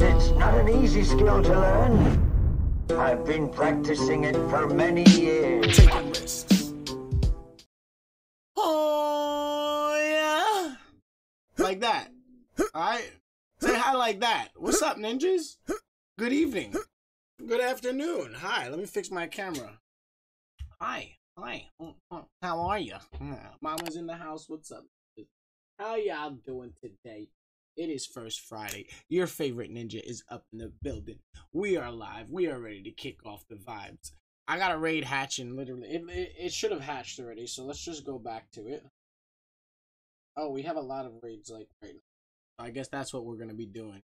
It's not an easy skill to learn. I've been practicing it for many years. Oh yeah, like that. All right, say hi like that. What's up, ninjas? Good evening. Good afternoon. Hi. Let me fix my camera. Hi. Hi. Mm, mm, How are you? Mama's in the house. What's up? How y'all doing today? It is first Friday. Your favorite ninja is up in the building. We are live. We are ready to kick off the vibes. I got a raid hatching literally. It, it, it should have hatched already, so let's just go back to it. Oh, we have a lot of raids like right now. I guess that's what we're gonna be doing.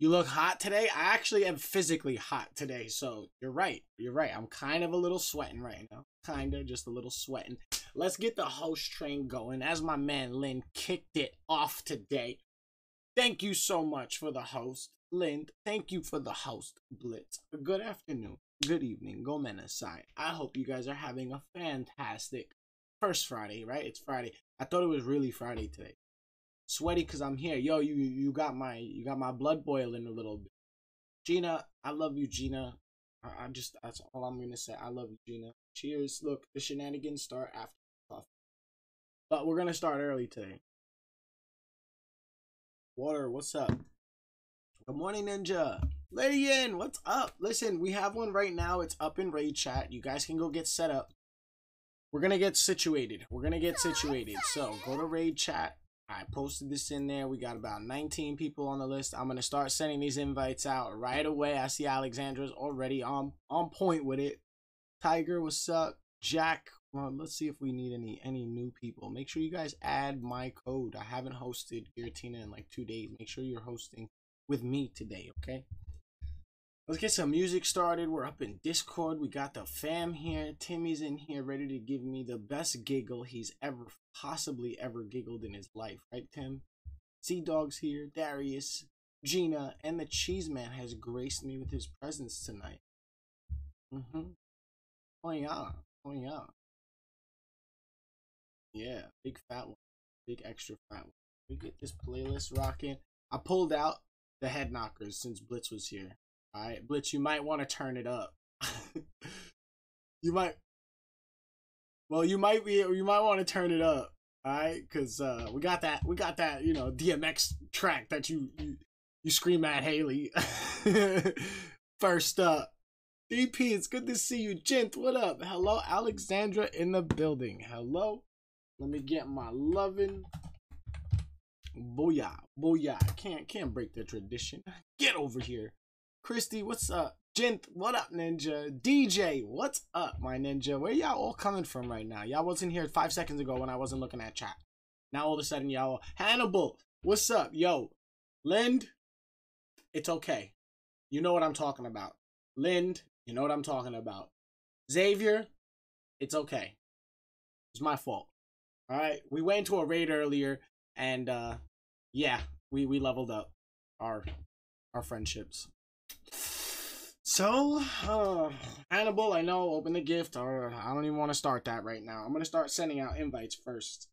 You look hot today? I actually am physically hot today, so you're right. You're right. I'm kind of a little sweating right now. Kinda, just a little sweating. Let's get the host train going. As my man Lynn kicked it off today. Thank you so much for the host, Lynn. Thank you for the host, Blitz. Good afternoon, good evening, Gomen aside. I hope you guys are having a fantastic first Friday, right? It's Friday. I thought it was really Friday today. Sweaty because I'm here. Yo, you you got my you got my blood boiling a little bit. Gina, I love you, Gina. I, I just that's all I'm gonna say. I love you, Gina. Cheers. Look, the shenanigans start after coffee. But we're gonna start early today. Water, what's up? Good morning, Ninja. Lady in, what's up? Listen, we have one right now. It's up in raid chat. You guys can go get set up. We're gonna get situated. We're gonna get situated. So go to raid chat. I posted this in there. We got about 19 people on the list. I'm gonna start sending these invites out right away. I see Alexandra's already on on point with it. Tiger, what's up? Jack, well, let's see if we need any any new people. Make sure you guys add my code. I haven't hosted Giratina in like two days. Make sure you're hosting with me today, okay? Let's get some music started. We're up in Discord. We got the fam here. Timmy's in here ready to give me the best giggle he's ever possibly ever giggled in his life, right, Tim? Sea Dog's here, Darius, Gina, and the Cheese Man has graced me with his presence tonight. Mm-hmm. Oh yeah. Oh yeah. Yeah, big fat one. Big extra fat one. We get this playlist rocking. I pulled out the head knockers since Blitz was here. Alright, Blitz, you might want to turn it up. you might well you might be you might want to turn it up. Alright? Cause uh we got that we got that, you know, DMX track that you you, you scream at Haley. First up. DP, it's good to see you. Gent, what up? Hello, Alexandra in the building. Hello. Let me get my loving. Booyah, booyah. Can't can't break the tradition. Get over here. Christy, what's up? Gent, what up, ninja? DJ, what's up, my ninja? Where y'all all coming from right now? Y'all wasn't here five seconds ago when I wasn't looking at chat. Now all of a sudden y'all Hannibal, what's up? Yo, Lind, it's okay. You know what I'm talking about. Lind, you know what I'm talking about. Xavier, it's okay. It's my fault. All right, we went into a raid earlier, and uh, yeah, we we leveled up our our friendships. So, uh, Hannibal, I know, open the gift, or I don't even want to start that right now. I'm gonna start sending out invites first.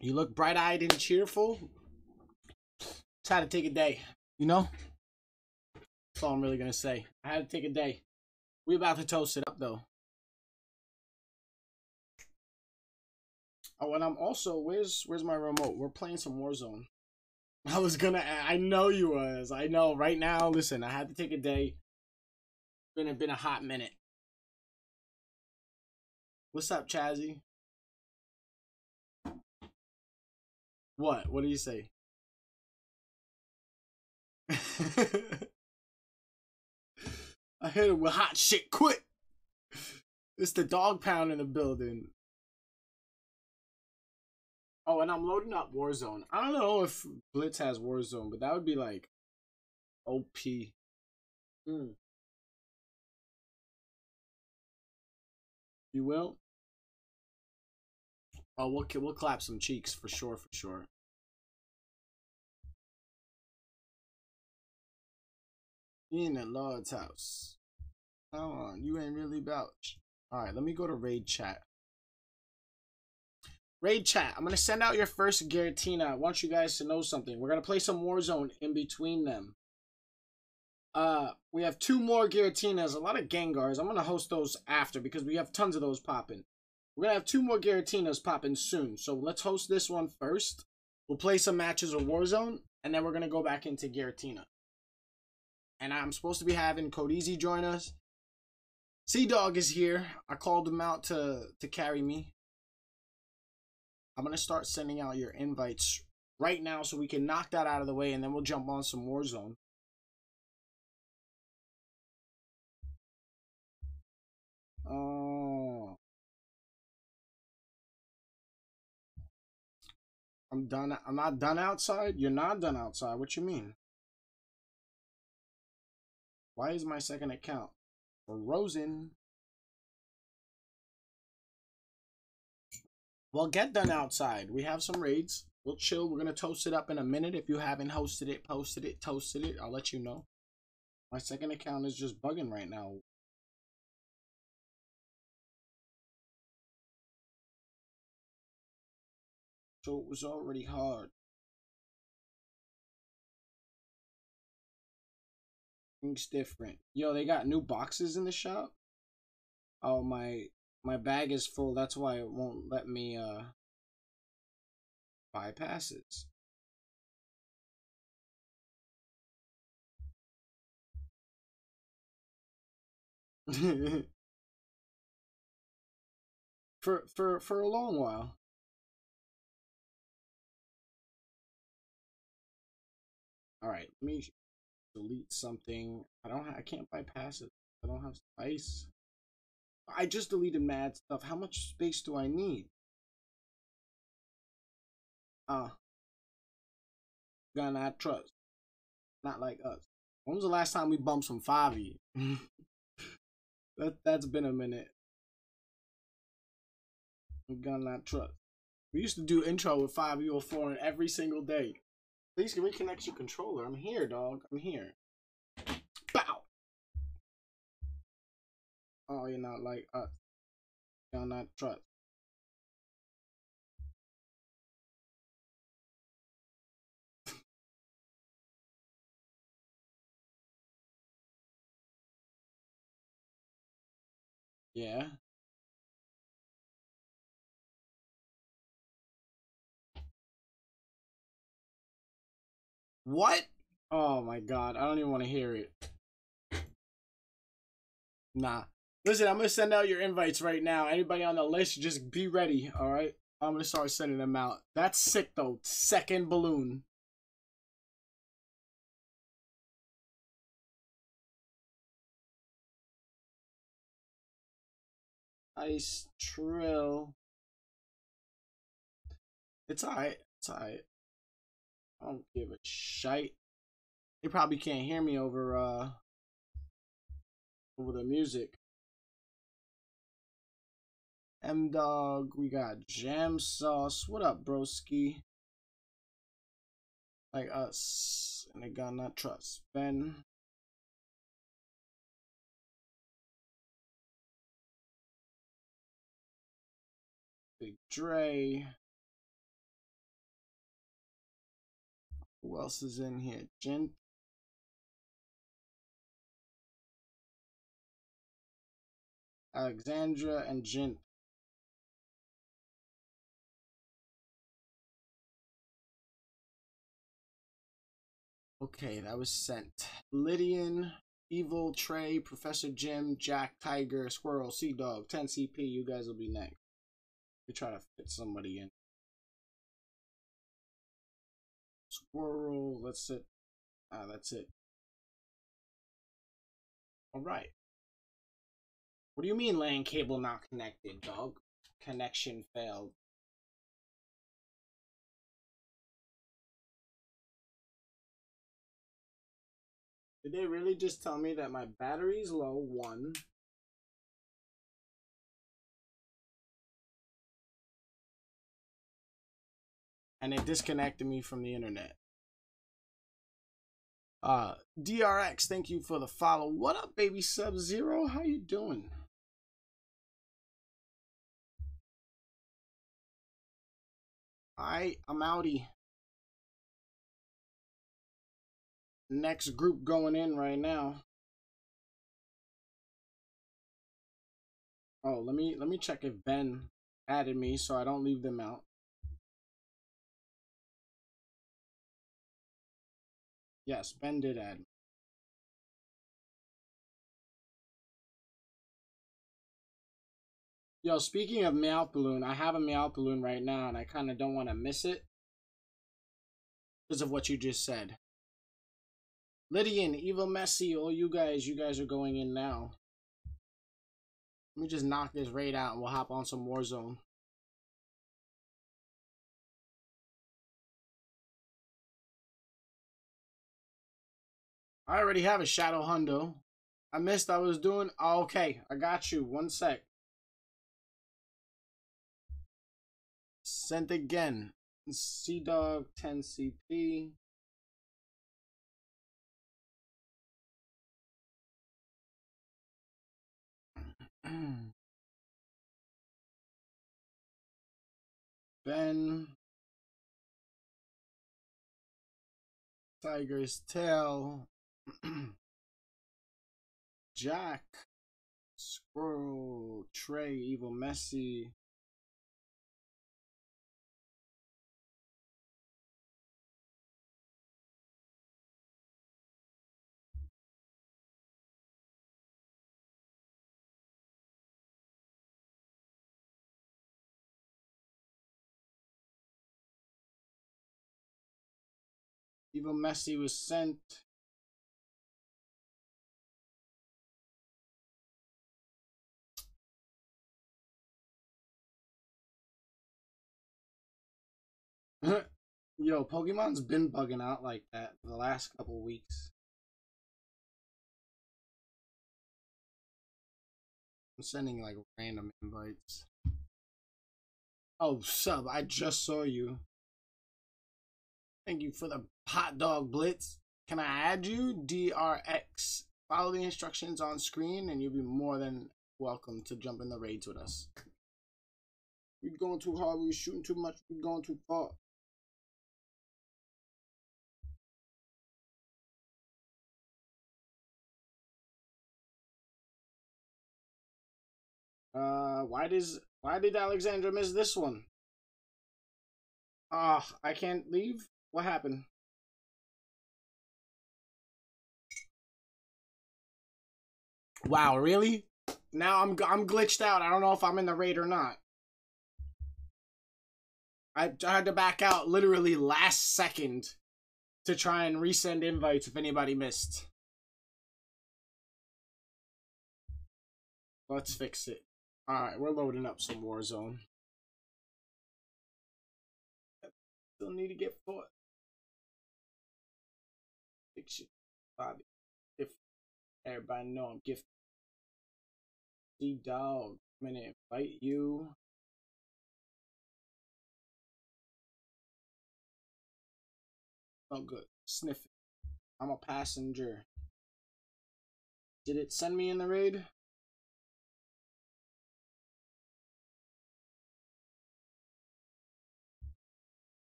You look bright eyed and cheerful. Just had to take a day, you know? That's all I'm really gonna say. I had to take a day. We about to toast it up though. Oh, and I'm also where's where's my remote? We're playing some Warzone. I was gonna. I know you was. I know. Right now, listen. I had to take a day. Been a been a hot minute. What's up, Chazzy? What? What do you say? I hit him with hot shit quick. It's the dog pound in the building. Oh, and I'm loading up Warzone. I don't know if Blitz has Warzone, but that would be like OP. Hmm. You will? Oh, we'll we'll clap some cheeks for sure, for sure. In the Lord's house. Come on, you ain't really about All right, let me go to raid chat. Raid chat. I'm gonna send out your first Giratina. I want you guys to know something. We're gonna play some Warzone in between them. Uh, we have two more Giratinas, a lot of Gengars. I'm gonna host those after because we have tons of those popping. We're gonna have two more Giratinas popping soon. So let's host this one first. We'll play some matches of Warzone, and then we're gonna go back into Giratina. And I'm supposed to be having Code Easy join us. Sea Dog is here. I called him out to to carry me. I'm gonna start sending out your invites right now so we can knock that out of the way, and then we'll jump on some Warzone. Oh. I'm done. I'm not done outside. You're not done outside. What you mean? Why is my second account frozen? Well, get done outside. We have some raids. We'll chill. We're gonna toast it up in a minute. If you haven't hosted it, posted it, toasted it, I'll let you know. My second account is just bugging right now. So it was already hard. Things different. Yo, they got new boxes in the shop. Oh my my bag is full. That's why it won't let me uh buy passes. for for for a long while. All right, let me delete something. I don't. I can't bypass it. I don't have space. I just deleted mad stuff. How much space do I need? Uh, gonna trust. Not like us. When was the last time we bumped some 5e? that that's been a minute. Gonna trust. We used to do intro with 5e04 every single day. Please reconnect your controller. I'm here, dog. I'm here. Bow. Oh, you're not like us. You're not trust. yeah. What? Oh my god, I don't even want to hear it. Nah. Listen, I'm gonna send out your invites right now. Anybody on the list, just be ready, alright? I'm gonna start sending them out. That's sick though. Second balloon. Ice Trill. It's alright. It's alright. I don't give a shite. They probably can't hear me over uh over the music. M Dog, we got Jam Sauce. What up, broski? Like us, and they got not trust. Ben. Big Dre. Who else is in here? Gent. Alexandra and Gent. Okay, that was sent. Lydian, Evil, Trey, Professor Jim, Jack, Tiger, Squirrel, Sea Dog, 10 CP. You guys will be next. We try to fit somebody in. Squirrel, let's sit. Ah, that's it. Alright. What do you mean LAN cable not connected, dog? Connection failed. Did they really just tell me that my battery's low, one? And it disconnected me from the internet. Uh, DRX, thank you for the follow. What up, baby Sub-Zero? How you doing? I, I'm outie. Next group going in right now. Oh, let me let me check if Ben added me so I don't leave them out. Yes, Ben did add me. Yo, speaking of Meowth Balloon, I have a Meowth Balloon right now and I kind of don't want to miss it because of what you just said. Lydian, Evil Messi, all you guys, you guys are going in now. Let me just knock this raid out and we'll hop on some Warzone. I already have a Shadow Hundo. I missed, I was doing, okay, I got you, one sec. Sent again. C-Dog 10CP. Mm. then Tiger's Tail, Jack, Squirrel, Trey, Evil Messi, Evil Messi was sent. Yo, Pokemon's been bugging out like that the last couple weeks. I'm sending like random invites. Oh, sub, I just saw you. Thank you for the hot dog blitz. Can I add you? DRX. Follow the instructions on screen and you'll be more than welcome to jump in the raids with us. We're going too hard, we're shooting too much, we're going too far. Uh, why does why did Alexandra miss this one? Ah, uh, I can't leave. What happened? Wow, really? Now I'm I'm glitched out. I don't know if I'm in the raid or not. I I had to back out literally last second to try and resend invites if anybody missed. Let's fix it. Alright, we're loading up some Warzone. Still need to get fought. Everybody know I'm gifted. See dog. I'm gonna invite you. Oh good. Sniff it. I'm a passenger. Did it send me in the raid?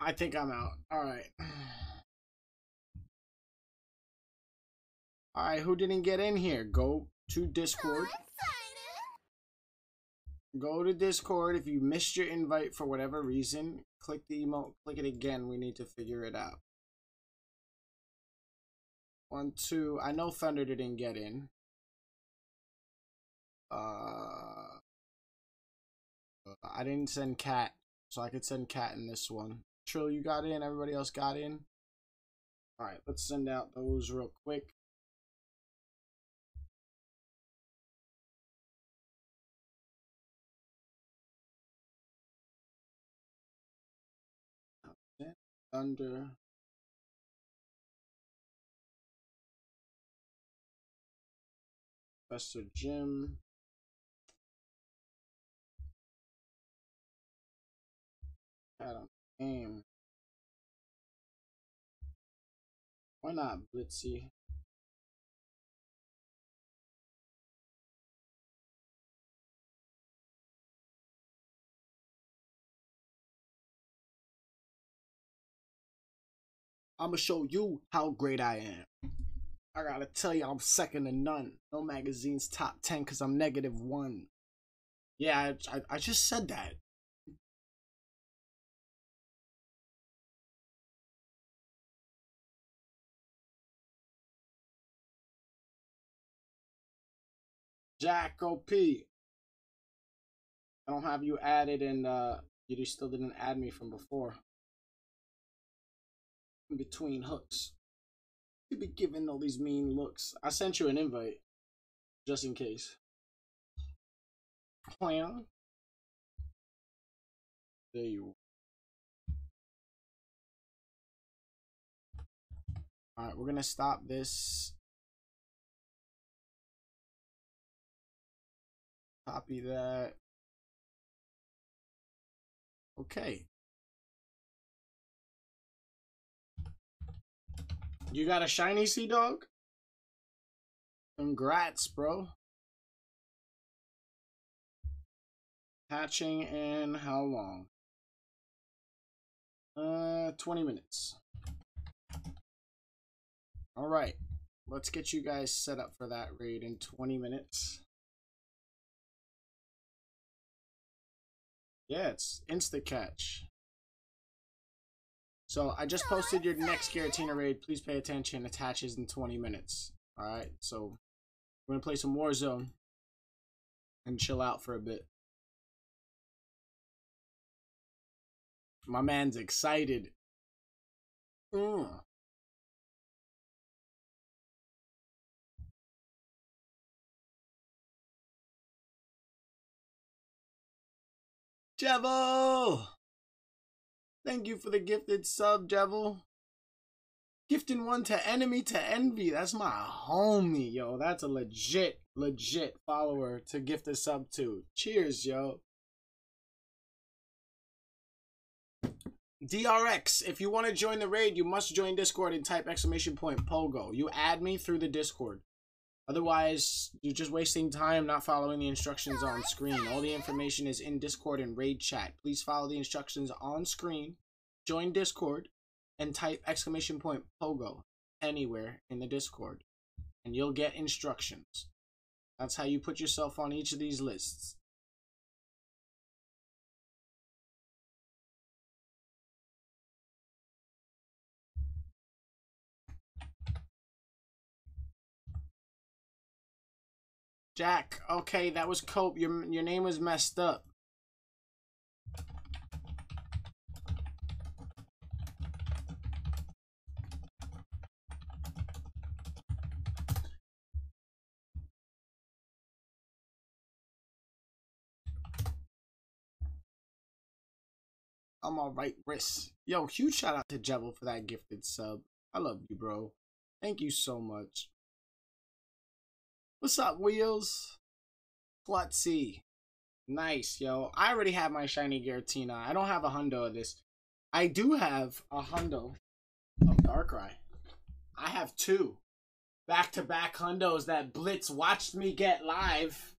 I think I'm out. Alright. Alright, who didn't get in here? Go to Discord. Go to Discord. If you missed your invite for whatever reason, click the emote. Click it again. We need to figure it out. One, two. I know Thunder didn't get in. Uh, I didn't send Cat, so I could send Cat in this one. Trill, you got in. Everybody else got in. All right, let's send out those real quick. Under Professor Jim. Adam Aim. Why not Blitzy? I'ma show you how great I am. I gotta tell you, I'm second to none. No magazine's top 10 because I'm negative one. Yeah, I, I, I just said that. Jack OP. I don't have you added and uh you still didn't add me from before. Between hooks. you'd be giving all these mean looks. I sent you an invite. Just in case. Plan. There you Alright, we're gonna stop this Copy that. Okay. You got a shiny sea dog? Congrats, bro. Hatching in how long? Uh, 20 minutes. All right. Let's get you guys set up for that raid in 20 minutes. Yeah, it's insta catch. So I just posted your next Giratina raid. Please pay attention. Attaches in 20 minutes. Alright, so we're gonna play some Warzone and chill out for a bit. My man's excited. Mm. Jevil! Thank you for the gifted sub, Jevil. Gifting one to enemy to envy. That's my homie, yo. That's a legit, legit follower to gift a sub to. Cheers, yo. DRX, if you want to join the raid, you must join Discord and type exclamation point Pogo. You add me through the Discord. Otherwise, you're just wasting time not following the instructions on screen. All the information is in Discord and Raid Chat. Please follow the instructions on screen, join Discord, and type exclamation point Pogo anywhere in the Discord. And you'll get instructions. That's how you put yourself on each of these lists. Jack, okay, that was Cope. Your your name was messed up. I'm alright, wrist. Yo, huge shout out to Jevil for that gifted sub. I love you, bro. Thank you so much. What's up, Wheels? Let's see. Nice, yo. I already have my shiny Giratina. I don't have a hundo of this. I do have a hundo of Darkrai. I have two back-to-back hundos that Blitz watched me get live.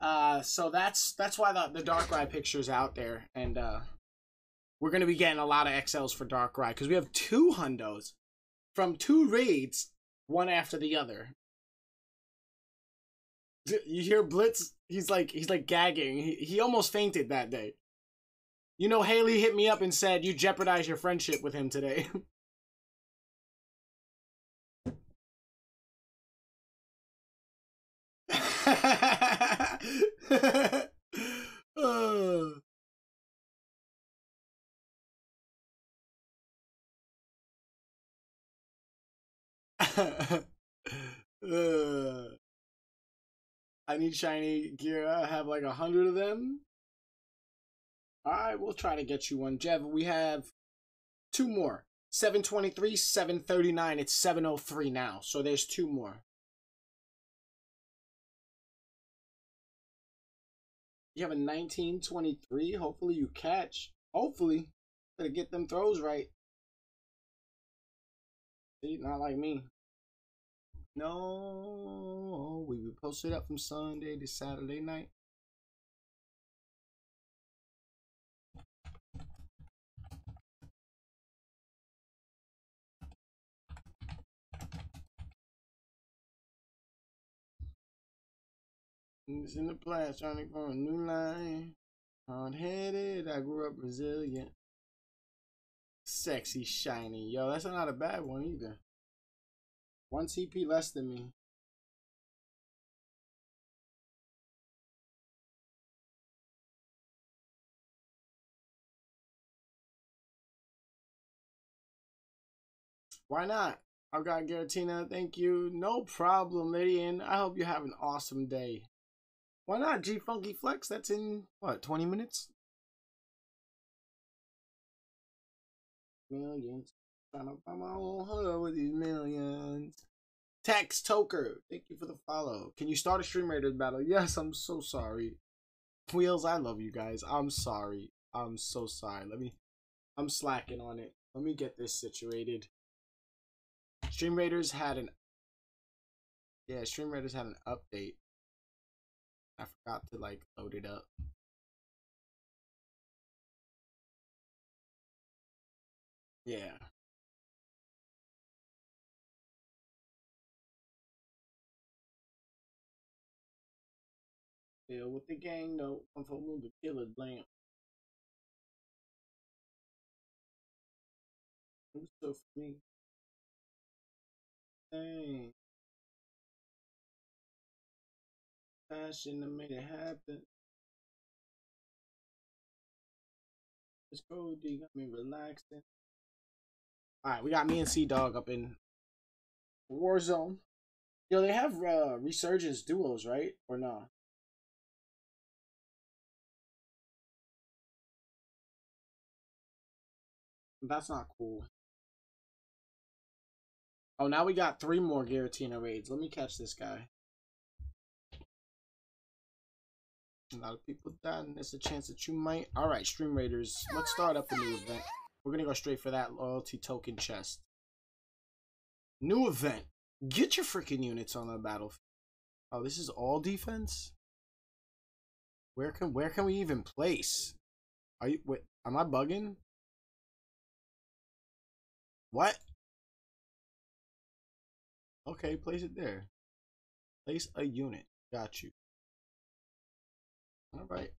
Uh, so that's that's why the the Darkrai picture's out there, and uh, we're gonna be getting a lot of XLs for Darkrai because we have two hundos from two raids, one after the other you hear Blitz? He's like he's like gagging. He he almost fainted that day. You know, Haley hit me up and said you jeopardize your friendship with him today. uh. uh. I need shiny gear. I have like a hundred of them. All right, we'll try to get you one. Jev, we have two more. 723, 739. It's 703 now. So there's two more. You have a 1923. Hopefully you catch. Hopefully. Better get them throws right. See, not like me. No, we posted up from Sunday to Saturday night. It's in the plans, trying to go a new line. Hard headed, I grew up resilient. Sexy, shiny. Yo, that's not a bad one either. One CP less than me. Why not? I've got Giratina. Thank you. No problem, Lydian. I hope you have an awesome day. Why not? G Funky Flex. That's in what? 20 minutes. Millions. Hood with these millions. Tax Toker. Thank you for the follow. Can you start a Stream Raiders battle? Yes, I'm so sorry. Wheels, I love you guys. I'm sorry. I'm so sorry. Let me. I'm slacking on it. Let me get this situated. Stream Raiders had an yeah, Stream Raiders had an update. I forgot to like load it up. Yeah. Yeah, with the gang though, I'm for the killer's lamp. Was so for me. Dang. Passion that made it happen. Cold, you got me relaxing. Alright, we got me and C Dog up in Warzone. Yo, they have uh, Resurgence duos, right? Or no? That's not cool. Oh, now we got three more Giratina raids. Let me catch this guy. A lot of people died, and there's a chance that you might. Alright, Stream Raiders. Let's start up a new event. We're gonna go straight for that loyalty token chest. New event. Get your freaking units on the battlefield. Oh, this is all defense? Where can where can we even place? Are you wait, am I bugging? What? Okay, place it there. Place a unit. Got you. All right.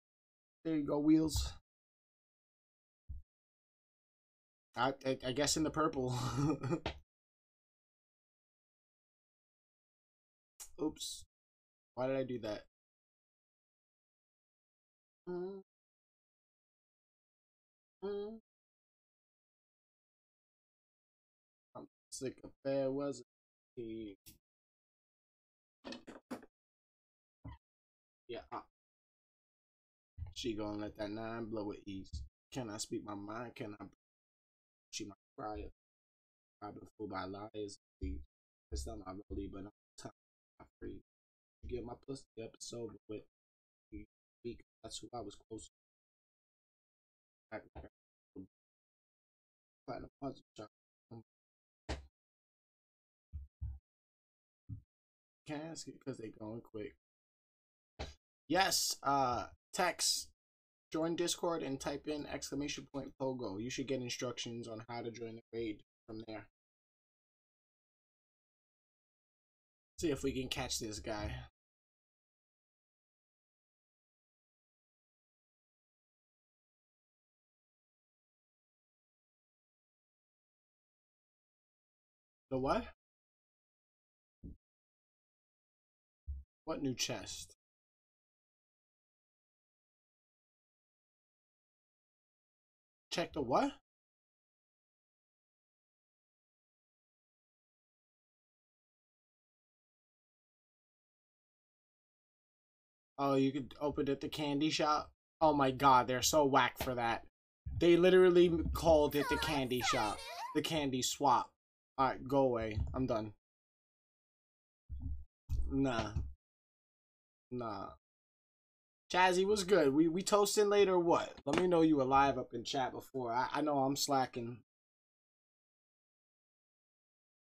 There you go, wheels. I, I, I guess in the purple. Oops. Why did I do that? Mm. Mm. Sick bad was yeah. Uh, she gonna let that nine blow it east. Can I speak my mind? Can I? She might cry. I've been fooled by lies. It's not my really, but I'm time I'm free. Get my pussy episode with speak. That's who I was close to. Platinum Can ask it because they going quick? Yes, uh, text, join Discord and type in exclamation point Pogo. You should get instructions on how to join the raid from there. See if we can catch this guy. The what? What new chest? Check the what? Oh, you could open it at the candy shop? Oh my god, they're so whack for that. They literally called it the candy shop. The candy swap. Alright, go away. I'm done. Nah, Nah. Chazzy was good. We we toasting later what? Let me know you alive up in chat before. I, I know I'm slacking.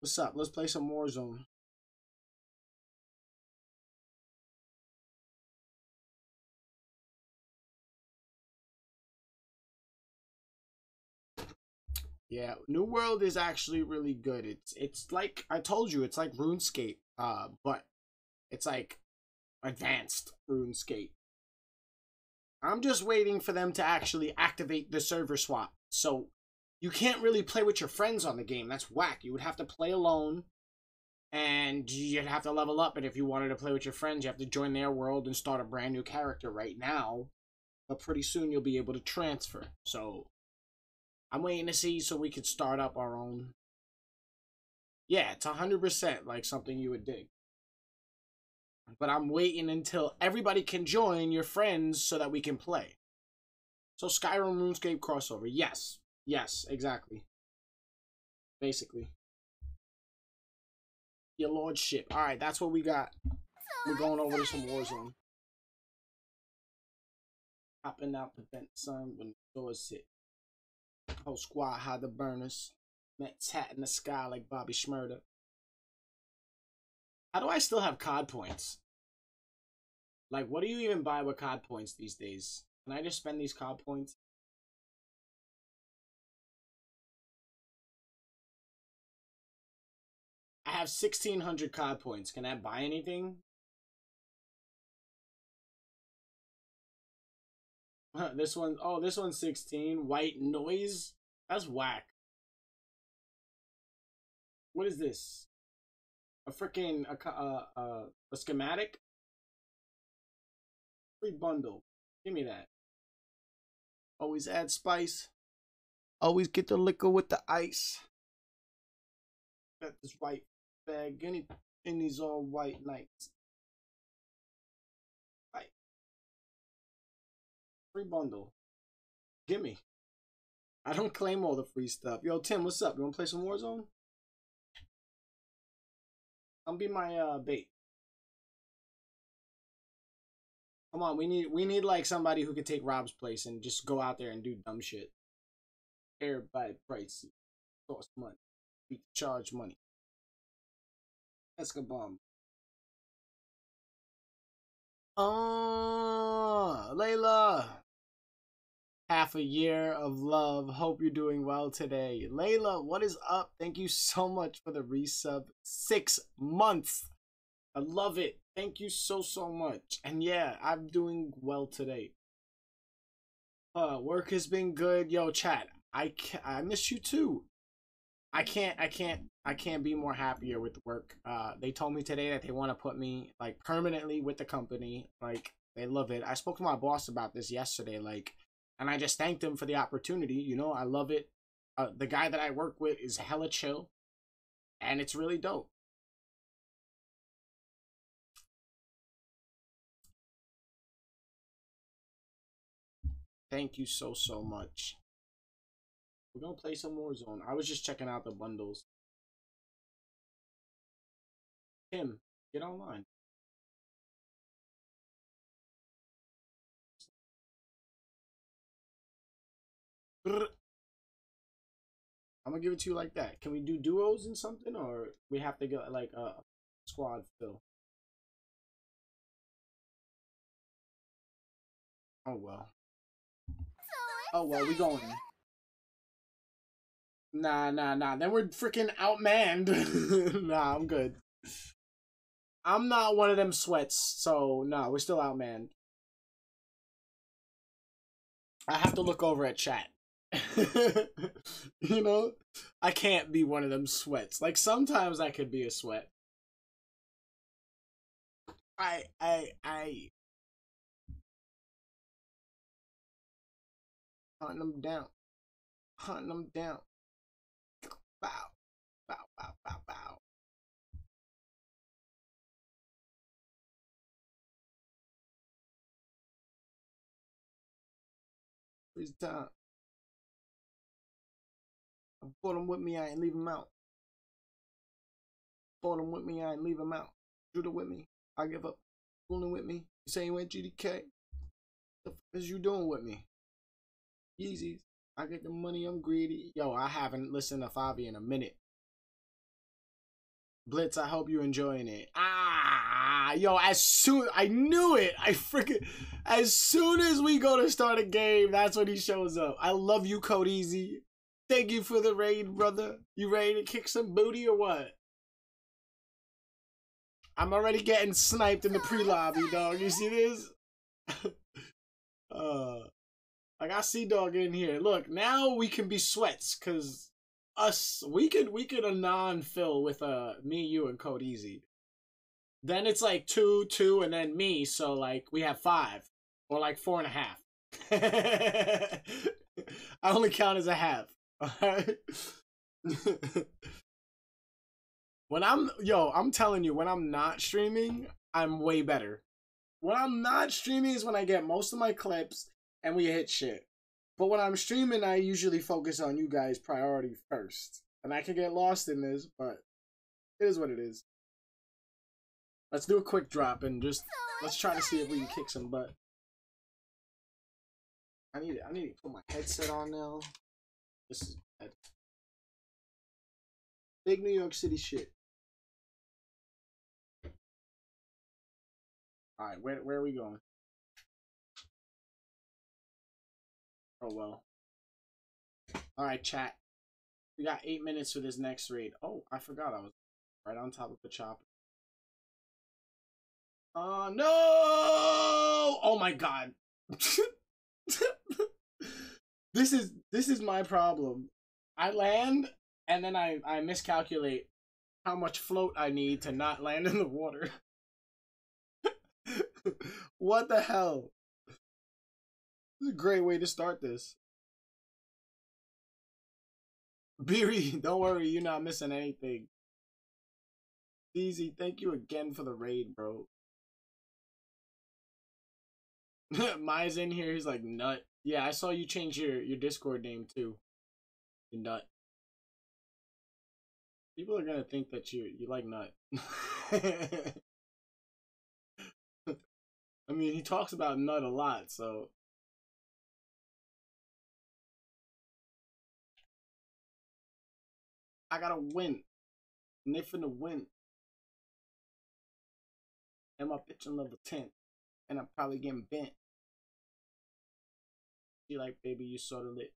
What's up? Let's play some more zone. Yeah, New World is actually really good. It's it's like I told you, it's like RuneScape, uh, but it's like advanced RuneScape. I'm just waiting for them to actually activate the server swap. So you can't really play with your friends on the game. That's whack. You would have to play alone and you'd have to level up. And if you wanted to play with your friends, you have to join their world and start a brand new character right now. But pretty soon you'll be able to transfer. So I'm waiting to see so we could start up our own. Yeah, it's 100% like something you would dig. But I'm waiting until everybody can join your friends so that we can play. So Skyrim RuneScape crossover. Yes. Yes, exactly. Basically. Your lordship. Alright, that's what we got. We're going over to some Warzone. Hopping out the vent sun when the doors hit. Whole squad hide the burners. Met tat in the sky like Bobby Shmurda. How do I still have COD points? Like, what do you even buy with COD points these days? Can I just spend these COD points? I have 1600 COD points. Can I buy anything? this one, oh, this one's 16. White noise? That's whack. What is this? A freaking a, a, a, uh, uh, a schematic? Free bundle. Give me that. Always add spice. Always get the liquor with the ice. Got this white bag. Any in these all white nights. Right. Free bundle. Gimme. I don't claim all the free stuff. Yo, Tim, what's up? You wanna play some Warzone? I'll be my uh bait. Come on, we need we need like somebody who could take Rob's place and just go out there and do dumb shit. Everybody price cost money. We charge money. Escabomb. Oh, Layla. Half a year of love. Hope you're doing well today. Layla, what is up? Thank you so much for the resub. Six months. I love it. Thank you so, so much. And yeah, I'm doing well today. Uh, work has been good. Yo, chat. I I miss you too. I can't I can't I can't be more happier with work. Uh, they told me today that they want to put me like permanently with the company. Like they love it. I spoke to my boss about this yesterday. Like, and I just thanked him for the opportunity. You know, I love it. Uh, the guy that I work with is hella chill, and it's really dope. Thank you so so much. We're gonna play some Warzone. I was just checking out the bundles. Tim, get online. I'm gonna give it to you like that. Can we do duos and something, or we have to get like a squad fill? Oh well. Oh well, we going. Nah, nah, nah. Then we're freaking outmanned. nah, I'm good. I'm not one of them sweats, so nah, we're still outmanned. I have to look over at chat. you know, I can't be one of them sweats. Like sometimes I could be a sweat. I I I hunting them down, hunting them down. Bow, bow, bow, bow, bow. Freeze time. I brought him with me, I ain't leave him out. Brought him with me, I ain't leave him out. Judah with me, I give up. Fooling with me, you say you ain't GDK? What the fuck is you doing with me? Yeezys. I get the money, I'm greedy. Yo, I haven't listened to Favi in a minute. Blitz, I hope you're enjoying it. Ah, yo, as soon I knew it. I freaking as soon as we go to start a game, that's when he shows up. I love you, Code Easy. Thank you for the raid, brother. You ready to kick some booty or what? I'm already getting sniped in the pre-lobby, dog. You see this? uh, I got Sea Dog in here. Look, now we can be sweats, cause us we could we could anon fill with uh me, you, and Code Easy. Then it's like two, two, and then me. So like we have five, or like four and a half. I only count as a half. Alright. when I'm yo, I'm telling you, when I'm not streaming, I'm way better. When I'm not streaming is when I get most of my clips and we hit shit. But when I'm streaming, I usually focus on you guys priority first. And I can get lost in this, but it is what it is. Let's do a quick drop and just let's try to see if we can kick some butt. I need I need to put my headset on now. This is bad. Big New York City shit. Alright, where where are we going? Oh well. Alright, chat. We got eight minutes for this next raid. Oh, I forgot I was right on top of the chopper. Uh no! Oh my god. this is this is my problem. I land and then I I miscalculate how much float I need to not land in the water. what the hell? This is a great way to start this. Beery, don't worry, you're not missing anything. Easy, thank you again for the raid, bro. Maya's in here. He's like nut. Yeah, I saw you change your your Discord name too. You nut. People are gonna think that you you like nut. I mean, he talks about nut a lot, so. I gotta win. And they finna win. And my bitch level 10 and I'm probably getting bent. She like, baby, you sort of lit.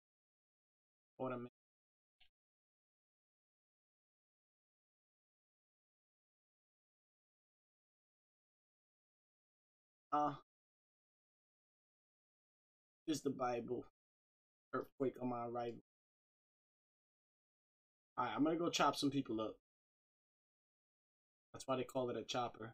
What a minute. Uh, is the Bible. Earthquake on my arrival. Alright, I'm gonna go chop some people up. That's why they call it a chopper.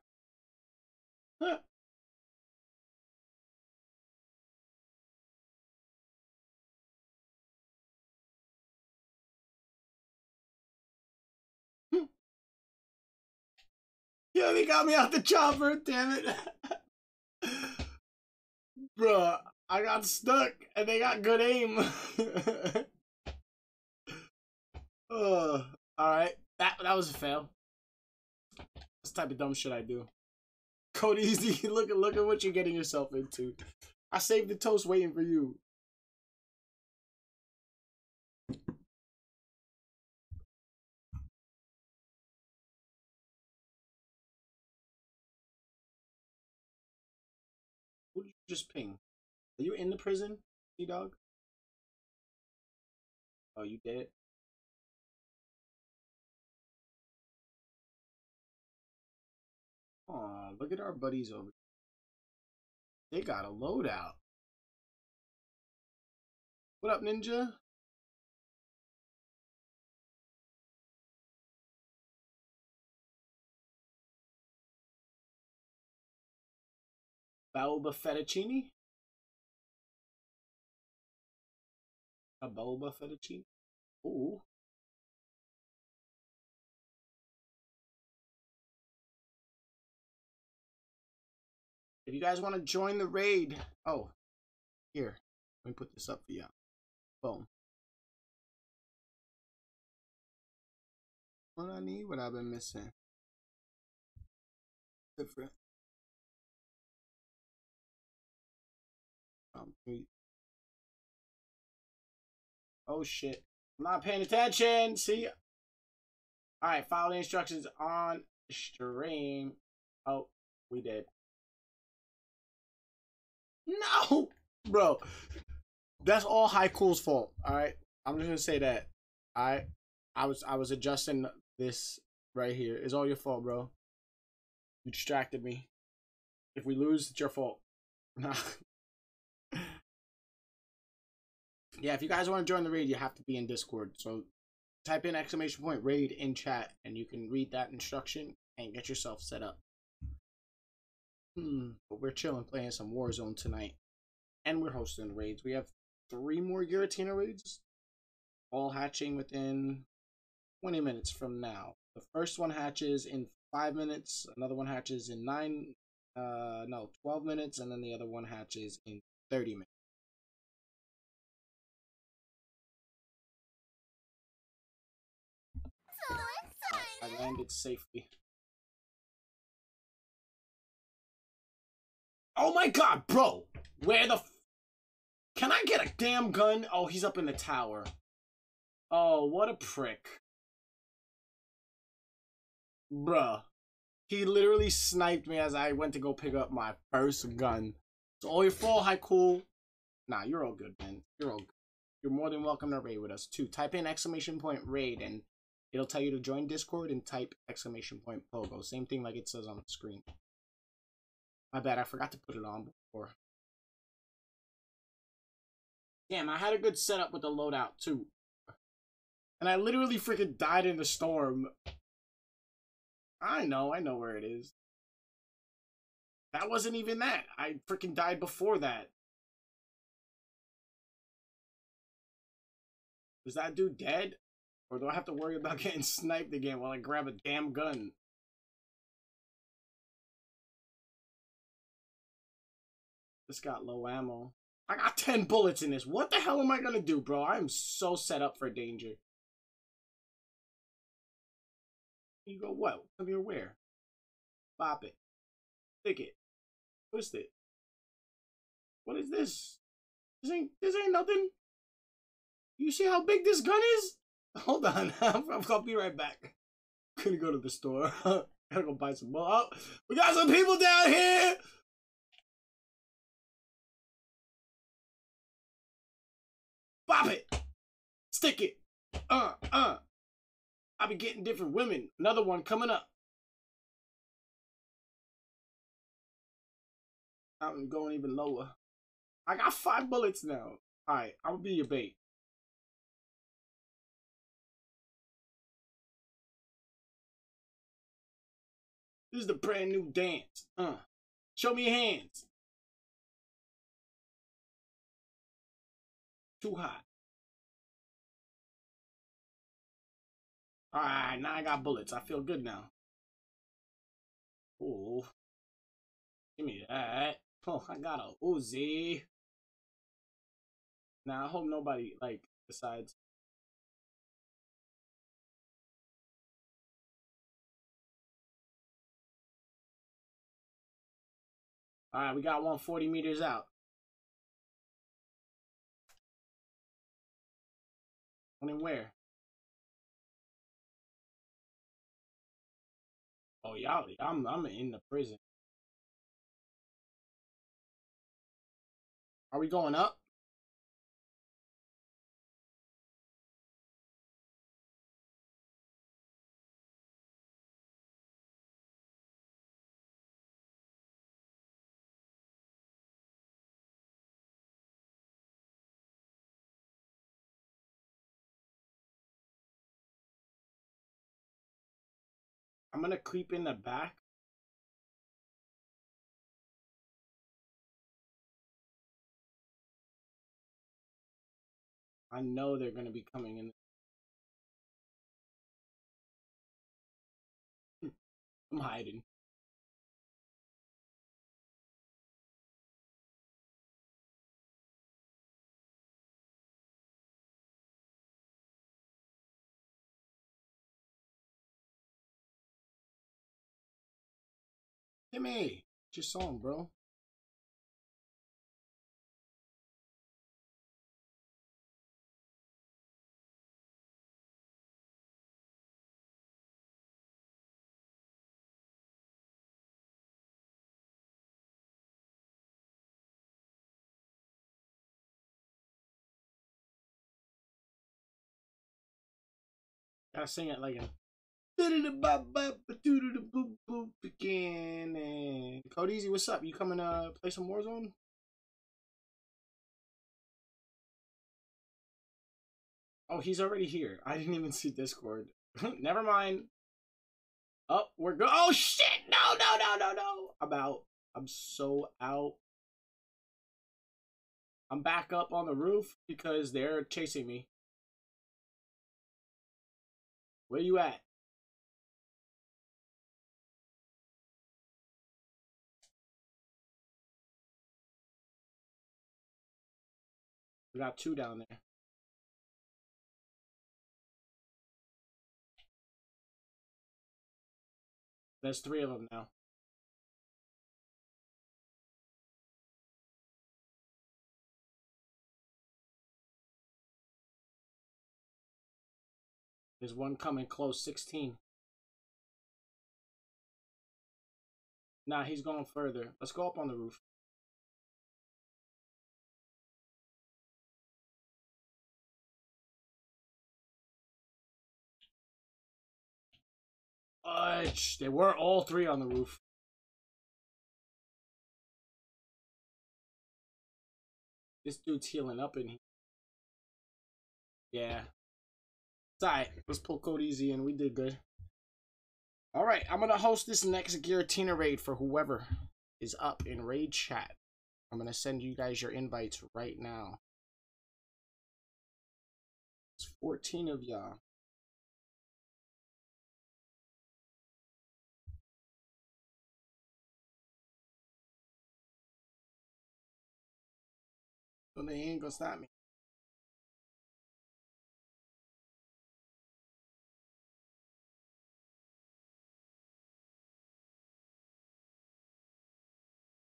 Yeah, they got me out the chopper, damn it. Bruh, I got stuck and they got good aim. uh, alright. That that was a fail. This type of dumb shit I do. Code easy, look look at what you're getting yourself into. I saved the toast waiting for you. Just ping. Are you in the prison, Sea Dog? Oh, you dead? Aw, look at our buddies over They got a loadout. What up, Ninja? Balba fettuccine? A Balba fettuccine? Ooh. If you guys want to join the raid, oh, here, let me put this up for you. Boom. What I need, what I've been missing. Different. Oh shit. I'm not paying attention. See? Alright, follow the instructions on stream. Oh, we did. No! Bro. That's all High Cool's fault. Alright? I'm just gonna say that. I I was I was adjusting this right here. It's all your fault, bro. You distracted me. If we lose, it's your fault. yeah, if you guys want to join the raid, you have to be in Discord. So type in exclamation point raid in chat and you can read that instruction and get yourself set up. Hmm, but we're chilling playing some Warzone tonight. And we're hosting raids. We have three more Giratina raids, all hatching within 20 minutes from now. The first one hatches in five minutes, another one hatches in nine, uh, no, 12 minutes, and then the other one hatches in 30 minutes. I landed safely. Oh my god, bro! Where the Can I get a damn gun? Oh, he's up in the tower. Oh, what a prick. Bruh. He literally sniped me as I went to go pick up my first gun. So oh, all your fault, high cool. Nah, you're all good, man. You're all good. You're more than welcome to raid with us too. Type in exclamation point raid and it'll tell you to join Discord and type exclamation point pogo. Same thing like it says on the screen. My bad, I forgot to put it on before. Damn, I had a good setup with the loadout too. And I literally freaking died in the storm. I know, I know where it is. That wasn't even that. I freaking died before that. Is that dude dead? Or do I have to worry about getting sniped again while I grab a damn gun? This got low ammo. I got 10 bullets in this. What the hell am I gonna do, bro? I am so set up for danger. You go what? Come here where? Bop it. Stick it. Twist it. What is this? This ain't this ain't nothing. You see how big this gun is? Hold on. I'll be right back. I'm Gonna go to the store. Gotta go buy some more. Oh, we got some people down here. Bop it. Stick it. Uh, uh. I'll be getting different women. Another one coming up. I'm going even lower. I got five bullets now. Alright, I'll be your bait. This is the brand new dance. Uh. Show me your hands. Too hot. Alright, now I got bullets. I feel good now. Oh, Give me that. Oh, I got a Uzi. Now I hope nobody like decides. Alright, we got one 40 meters out. One in where? Oh y'all, I'm I'm in the prison. Are we going up? I'm gonna creep in the back. I know they're gonna be coming in. Hmm. I'm hiding. Timmy, just saw him, bro. Gotta sing it like a Again and what's up? You coming to play some Warzone? Oh, he's already here. I didn't even see Discord. Never mind. Oh, we're go. Oh shit! No, no, no, no, no. I'm out. I'm so out. I'm back up on the roof because they're chasing me. Where you at? We got two down there. There's three of them now. There's one coming close, 16. Nah, he's going further. Let's go up on the roof. Fudge. They were all three on the roof. This dude's healing up in here. Yeah. It's alright. Let's pull Code Easy and we did good. Alright, I'm gonna host this next Giratina raid for whoever is up in raid chat. I'm gonna send you guys your invites right now. It's 14 of y'all. So they ain't gonna stop me.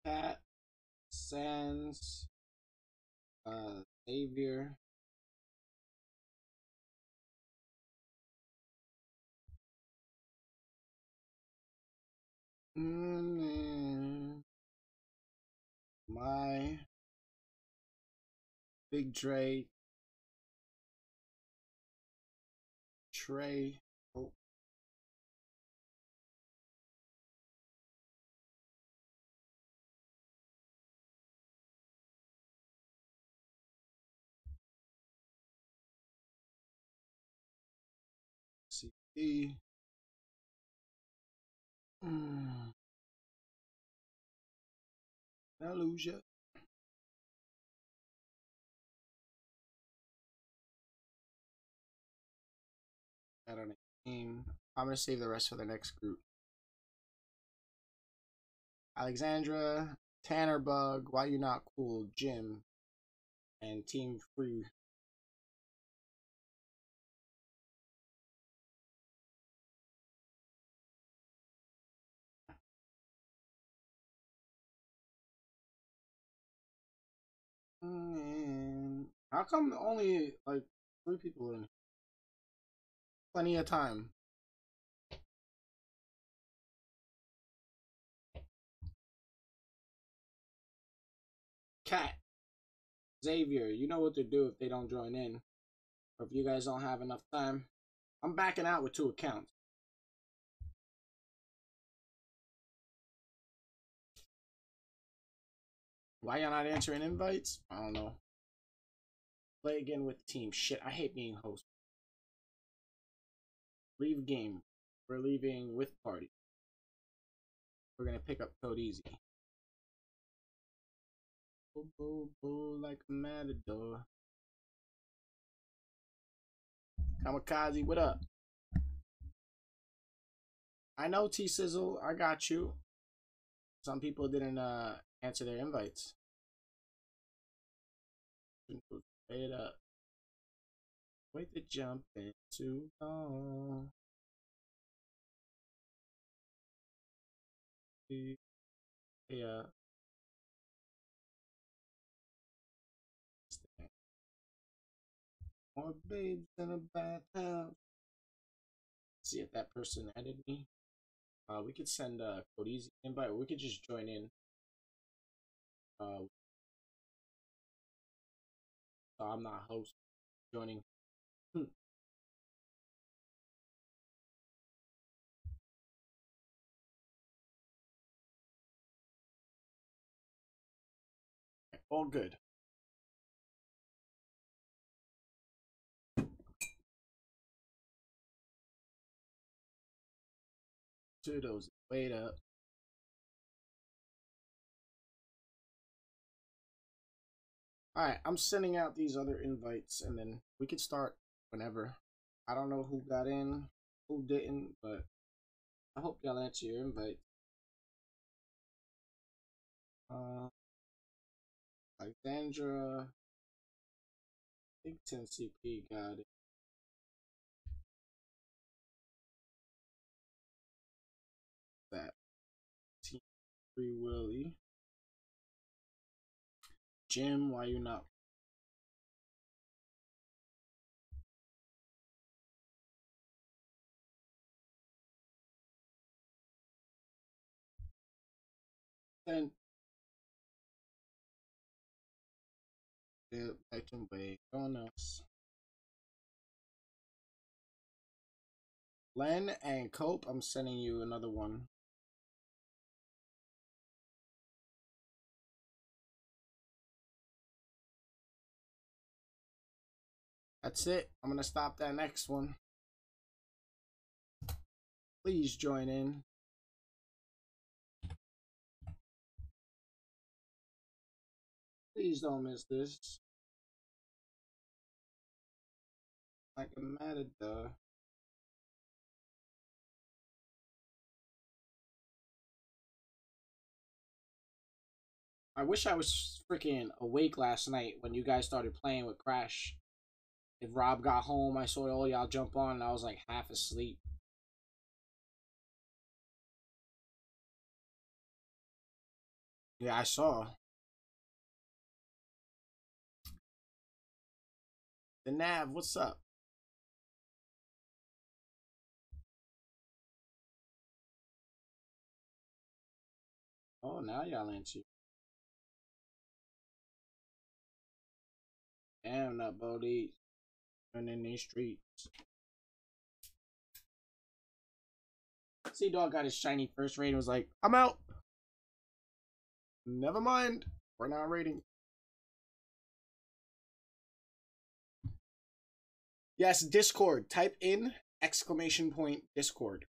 Cat Sans uh Xavier mm, my Big Dre, Trey. Oh. CD. Mm. On a game. I'm gonna save the rest for the next group. Alexandra, Tanner Bug, Why You Not Cool, Jim, and Team Free. Mm, how come only like three people in? Plenty of time. Cat. Xavier, you know what to do if they don't join in. Or if you guys don't have enough time. I'm backing out with two accounts. Why y'all not answering invites? I don't know. Play again with team. Shit, I hate being host. Leave game. We're leaving with party. We're gonna pick up code easy. Boo boo boo like a matador. Kamikaze, what up? I know T Sizzle, I got you. Some people didn't uh answer their invites. It up. Wait to jump in too long. Yeah. More babes in a bathhouse. See if that person added me. Uh, we could send code easy invite. we could just join in. Uh, so I'm not host joining. All good. Pseudos, wait up. Alright, I'm sending out these other invites and then we can start whenever. I don't know who got in, who didn't, but I hope y'all answer your invite. Uh, Alexandra, I think 10CP got it. That Team Free Willy. Jim, why you not? And yeah, I can wait. Going else. Len and Cope, I'm sending you another one. That's it. I'm going to stop that next one. Please join in. Please don't miss this. Like a duh. I wish I was freaking awake last night when you guys started playing with Crash. If Rob got home, I saw all y'all jump on, and I was like half asleep. Yeah, I saw. The Nav, what's up? Oh, now y'all answer. Damn, not Bodie running these streets. Sea Dog got his shiny first and was like, I'm out. Never mind. We're not raiding. Yes, Discord. Type in exclamation point Discord.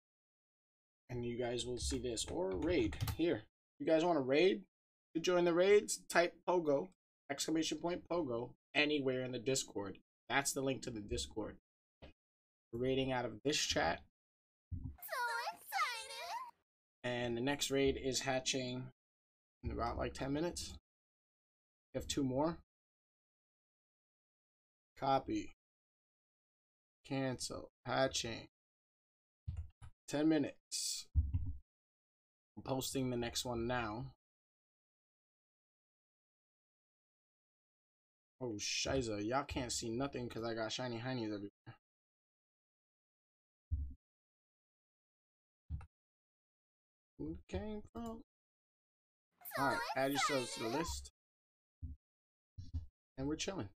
And you guys will see this. Or raid. Here. You guys want to raid? To join the raids, type Pogo. Exclamation point Pogo. Anywhere in the Discord. That's the link to the Discord. Raiding out of this chat. So excited! And the next raid is hatching in about like 10 minutes. We have two more. Copy. Cancel. Hatching. 10 minutes. I'm posting the next one now. Oh, shiza. Y'all can't see nothing because I got shiny heinies everywhere. Who came from? Alright, add yourselves to the list. And we're chilling.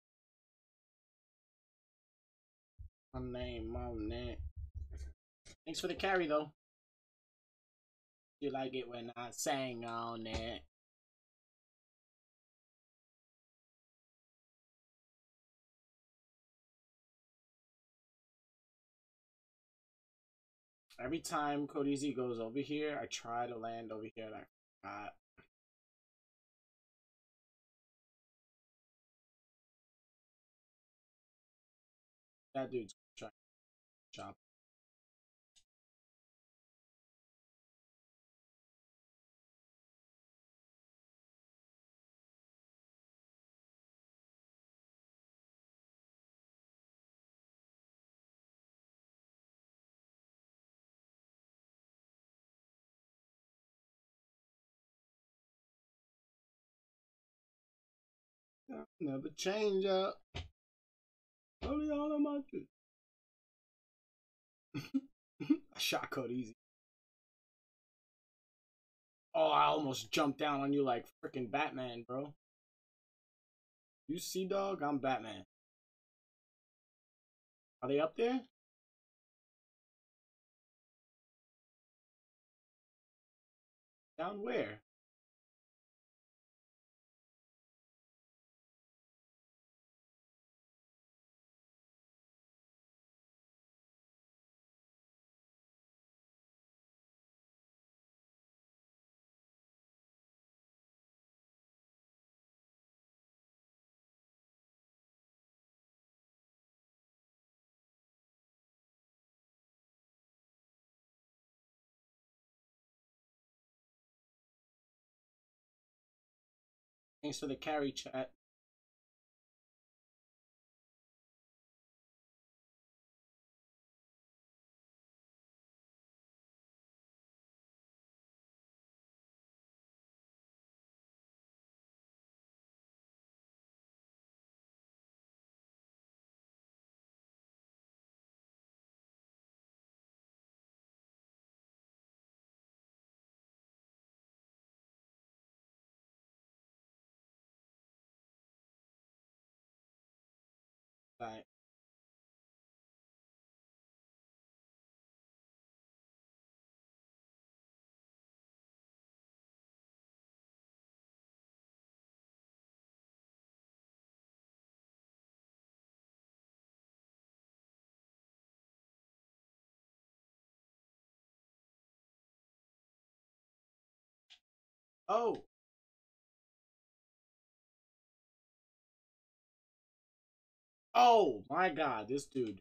My name, my name. Thanks for the carry, though. You like it when I sang on it. Every time Cody Z goes over here, I try to land over here and I forgot. That dude's Never change up. Only all of my I shot code easy. Oh, I almost jumped down on you like freaking Batman, bro. You see, dog? I'm Batman. Are they up there? Down where? Thanks for the carry chat. Oh. Oh my god, this dude.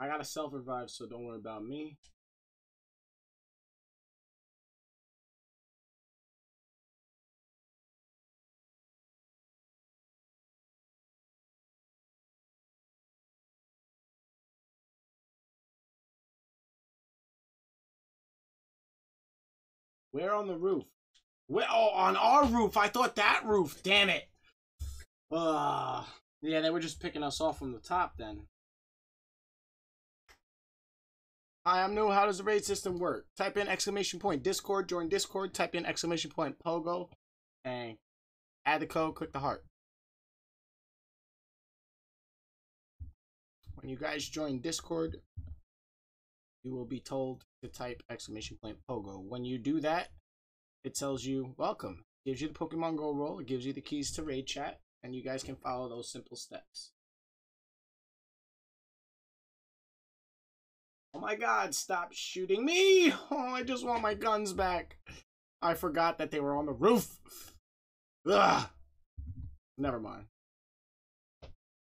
I got a self revive, so don't worry about me. Where on the roof? Where? Oh, on our roof. I thought that roof. Damn it. Uh, yeah, they were just picking us off from the top then. Hi, I'm new. How does the raid system work? Type in exclamation point Discord, join Discord, type in exclamation point Pogo, and add the code, click the heart. When you guys join Discord, you will be told to type exclamation point Pogo. When you do that, it tells you welcome. Gives you the Pokemon Go role, it gives you the keys to raid chat, and you guys can follow those simple steps. Oh my god, stop shooting me! Oh, I just want my guns back. I forgot that they were on the roof. Ugh. Never mind.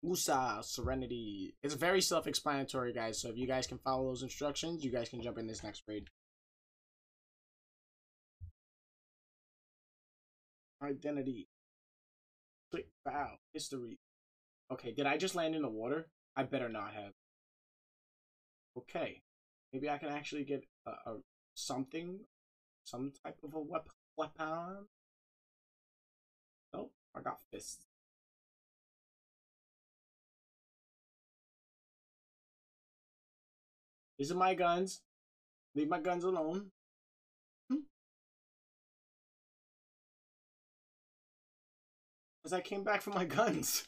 Musa, Serenity. It's very self-explanatory, guys, so if you guys can follow those instructions, you guys can jump in this next raid. Identity. Click bow. History. Okay, did I just land in the water? I better not have. Okay. Maybe I can actually get a, a something, some type of a wep weapon. Nope, I got fists. These are my guns. Leave my guns alone. Hmm. As I came back for my guns.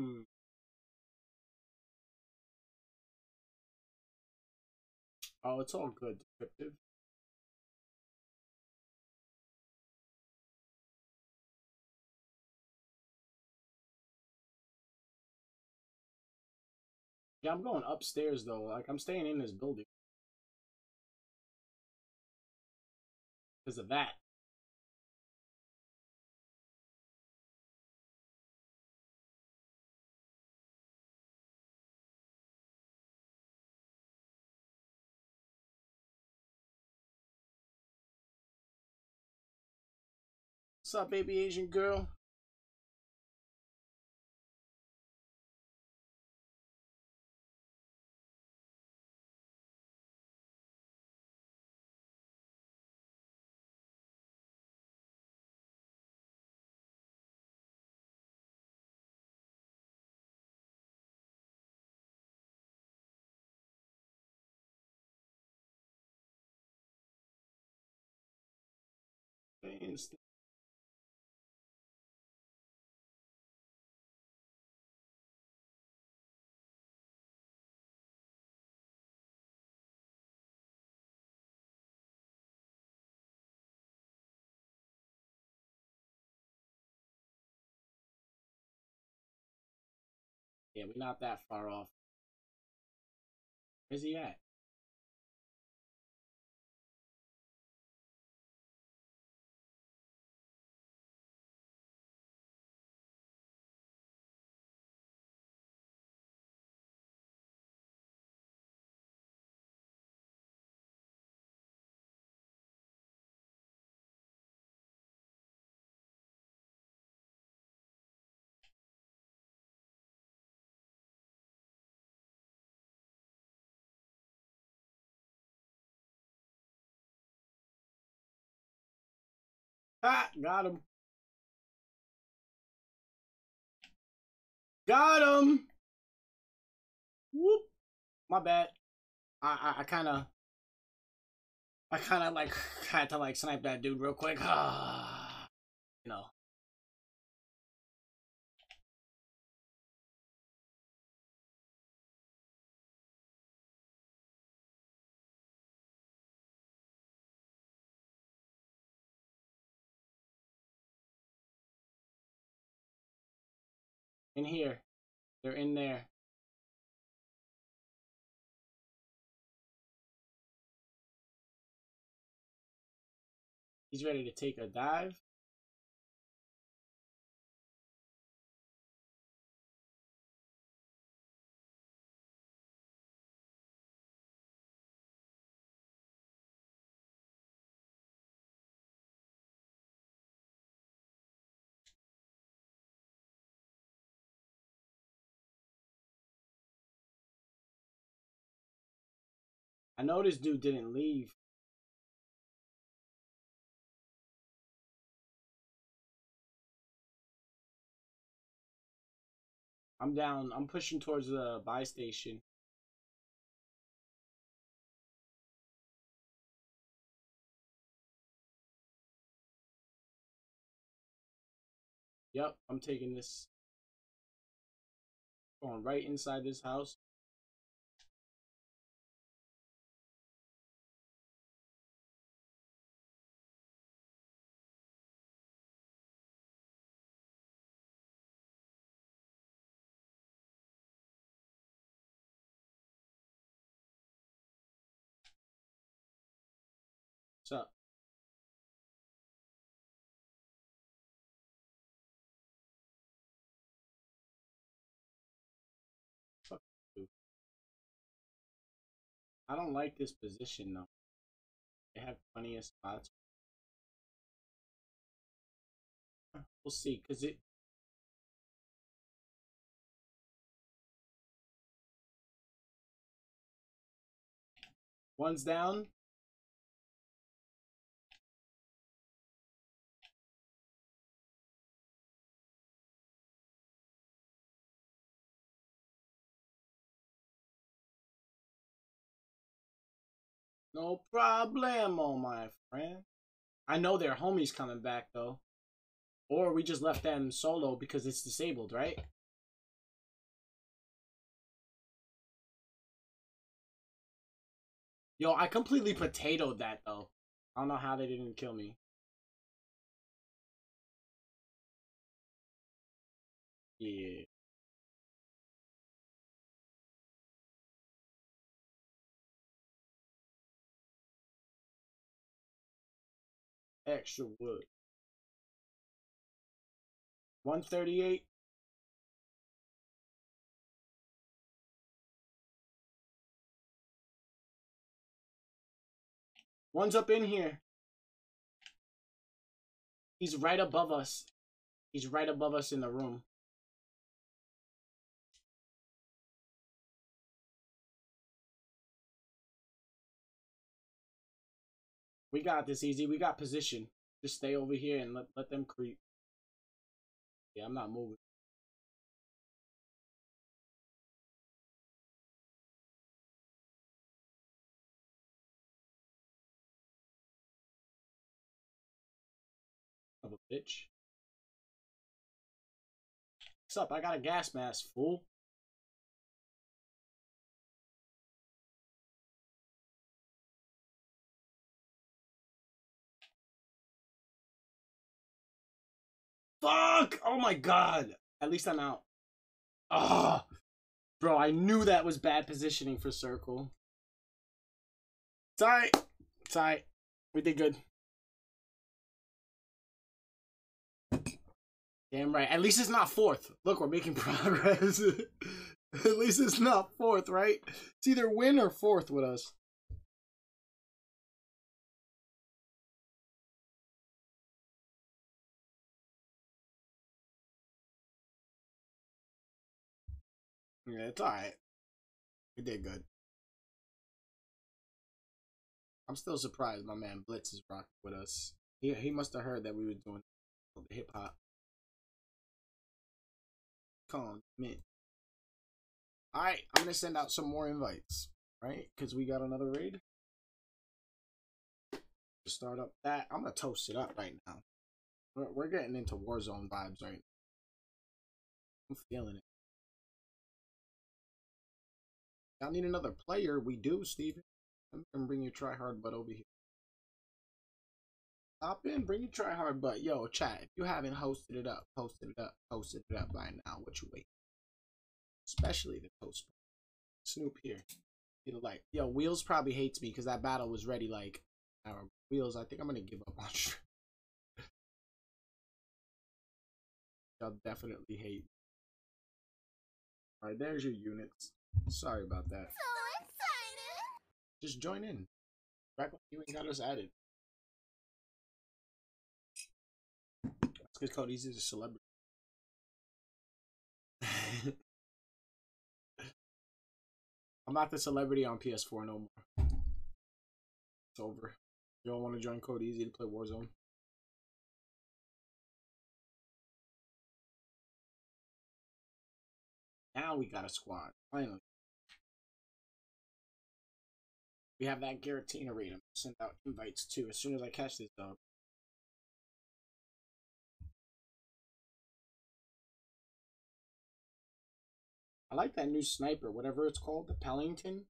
Hmm. Oh, it's all good, detective. Yeah, I'm going upstairs though. Like I'm staying in this building. Because of that. What's up, baby Asian girl? Instant. Yeah, we're not that far off. Where's he at? Ah, got him. Got him. Whoop. My bad. I I, I kind of I kind of like had to like snipe that dude real quick. you know. In here. They're in there. He's ready to take a dive. I know this dude didn't leave. I'm down. I'm pushing towards the buy station. Yep, I'm taking this. Going right inside this house. Up? I don't like this position though. They have plenty of spots. We'll see, cause it. One's down. No problemo, my friend. I know their homie's coming back though. Or we just left them solo because it's disabled, right? Yo, I completely potatoed that though. I don't know how they didn't kill me. Yeah. Extra wood. 138. One's up in here. He's right above us. He's right above us in the room. We got this easy. We got position. Just stay over here and let, let them creep. Yeah, I'm not moving. Of a bitch. What's up? I got a gas mask, fool. Fuck! Oh my god! At least I'm out. Ah! Bro, I knew that was bad positioning for circle. It's alright. It's alright. We did good. Damn right. At least it's not fourth. Look, we're making progress. At least it's not fourth, right? It's either win or fourth with us. Yeah, it's alright. We did good. I'm still surprised my man Blitz is rocking with us. He he must have heard that we were doing hip hop. Come man. Alright, I'm gonna send out some more invites, right? Because we got another raid. To start up that, I'm gonna toast it up right now. We're, we're getting into Warzone vibes right now. I'm feeling it. Y'all need another player. We do, Steven. I'm gonna bring your try hard butt over here. Hop in, bring your try hard butt. Yo, chat, if you haven't hosted it up, posted it up, posted it up by now, what you wait? Especially the post. Snoop here. You know, like, yo, Wheels probably hates me because that battle was ready like our Wheels, I think I'm gonna give up on Y'all definitely hate. Alright, there's your units. Sorry about that. So excited! Just join in. Back when you ain't got us added. That's because Cody's is a celebrity. I'm not the celebrity on PS4 no more. It's over. You don't want to join Code Easy to play Warzone? Now we got a squad. Finally. We have that Giratina raid. I'm send out invites too as soon as I catch this dog. I like that new sniper, whatever it's called, the Pelington.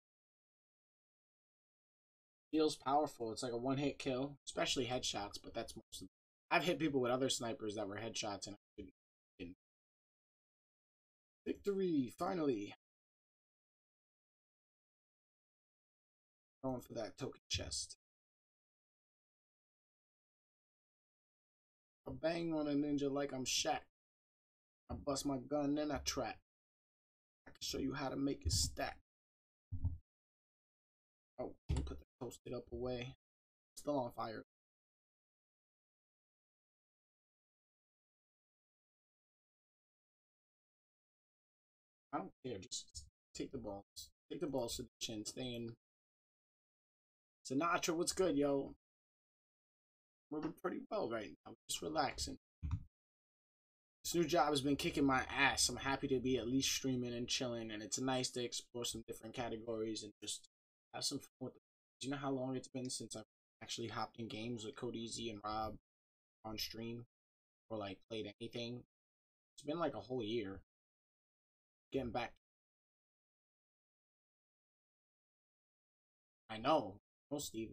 Feels powerful. It's like a one hit kill, especially headshots, but that's most of I've hit people with other snipers that were headshots and I didn't. Victory, finally. Going for that token chest. I bang on a ninja like I'm Shaq. I bust my gun, then I trap. I can show you how to make it stack. Oh, let me put the toasted up away. Still on fire. I don't care. Just take the balls. Take the balls to the chin. Stay in. Sinatra, what's good, yo? We're doing pretty well right now. Just relaxing. This new job has been kicking my ass. I'm happy to be at least streaming and chilling, and it's nice to explore some different categories and just have some fun with it. Do you know how long it's been since I've actually hopped in games with Code Easy and Rob on stream or like played anything? It's been like a whole year. Getting back. I know. No, Steve.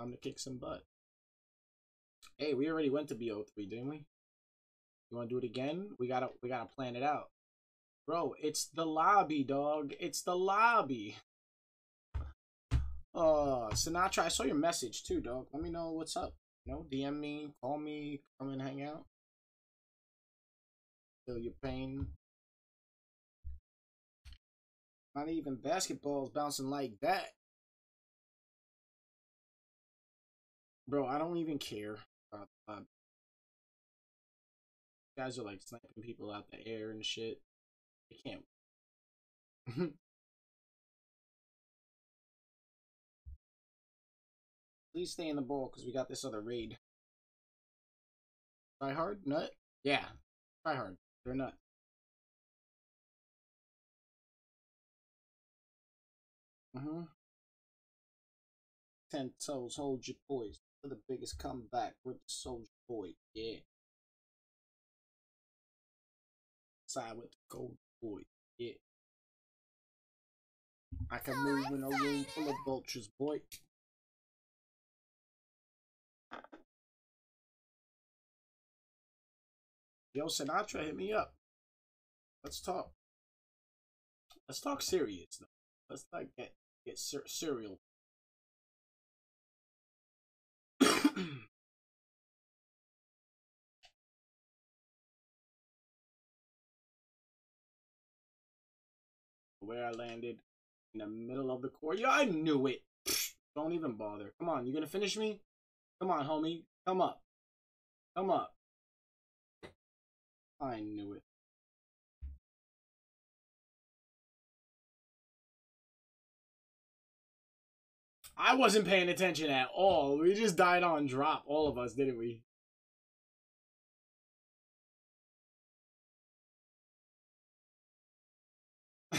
Time to kick some butt. Hey, we already went to BO3, didn't we? You want to do it again? We gotta, we gotta plan it out, bro. It's the lobby, dog. It's the lobby. Uh, Sinatra, I saw your message too, dog. Let me know what's up. You know, DM me, call me, come and hang out. Feel your pain. Not even basketballs bouncing like that. Bro, I don't even care about uh, guys are like sniping people out the air and shit. They can't. Please stay in the bowl because we got this other raid. Try hard? Nut? Yeah. Try hard. They're nut. Mm-hmm. Ten toes, hold your poise. For the biggest comeback with the soldier boy. Yeah. Side with the gold boy. Yeah. I can So move in a room full of vultures, boy. Yo, Sinatra, hit me up. Let's talk. Let's talk serious though. Let's like get get ser- serial. Where I landed in the middle of the court. Yeah, I knew it. Don't even bother. Come on, you gonna finish me? Come on, homie. Come up. Come up. I knew it. I wasn't paying attention at all. We just died on drop, all of us, didn't we?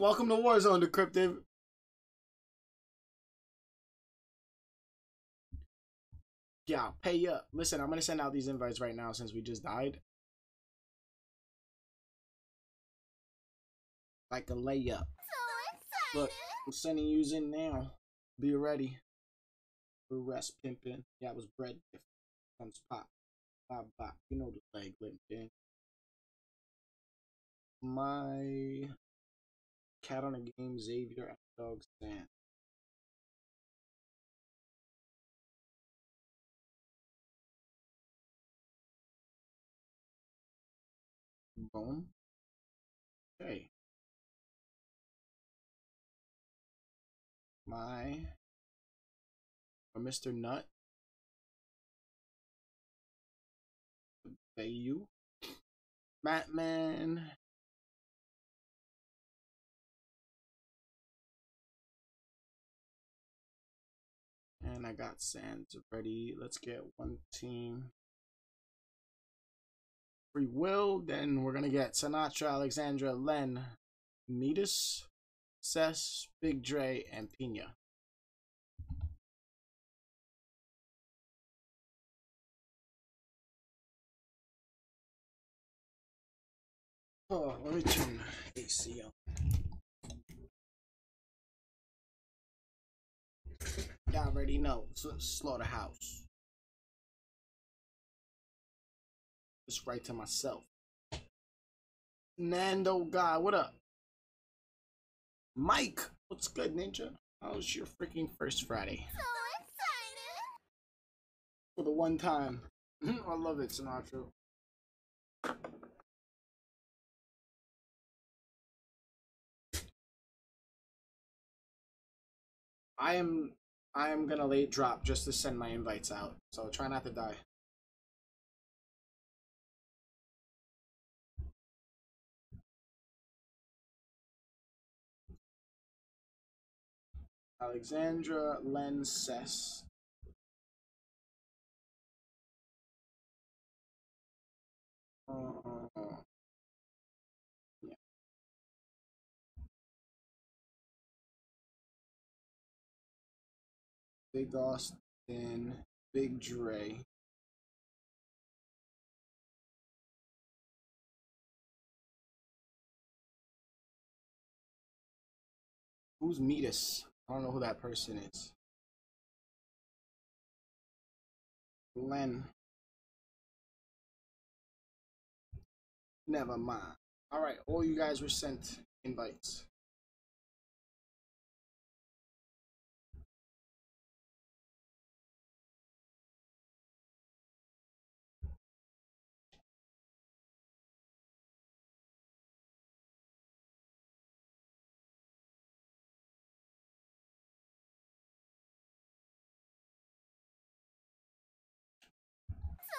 Welcome to Warzone, Decryptive. Yeah, pay up. Listen, I'm gonna send out these invites right now since we just died. Like a layup. Look, I'm sending yous in now. Be ready. For rest pimping. Yeah, it was bread. If comes pop. Pop, pop. You know the leg limping. My cat on a game, Xavier, and dog Stan. Boom. Okay. My or Mr. Nut. Bayou. Batman. And I got Sands ready. Let's get one team. Free Will. Then we're gonna get Sinatra, Alexandra, Len, Metis, Cess, Big Dre, and Pina. Oh, let me turn the AC on. Y'all already know. It's a slaughterhouse. Just right to myself. Nando guy, what up? Mike, what's good, Ninja? How's your freaking first Friday? So excited. For the one time. I love it, Sinatra. I am I am gonna late drop just to send my invites out. So try not to die. Alexandra Len Sess. Uh. Big Austin, Big Dre. Who's Metis? I don't know who that person is. Len. Never mind. Alright, all you guys were sent invites.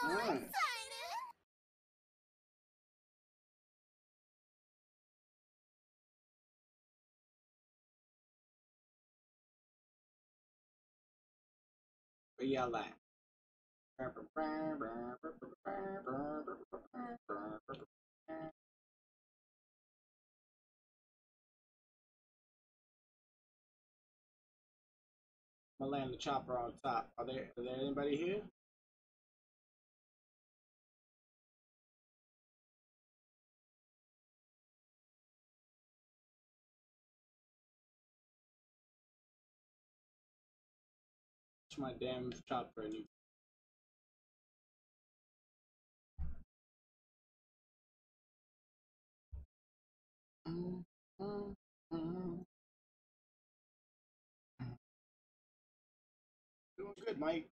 Excited. Where y'all at? I'm gonna land the chopper on top. Are there are there anybody here? My damn you- Mm, mm, mm. Doing good, Mike.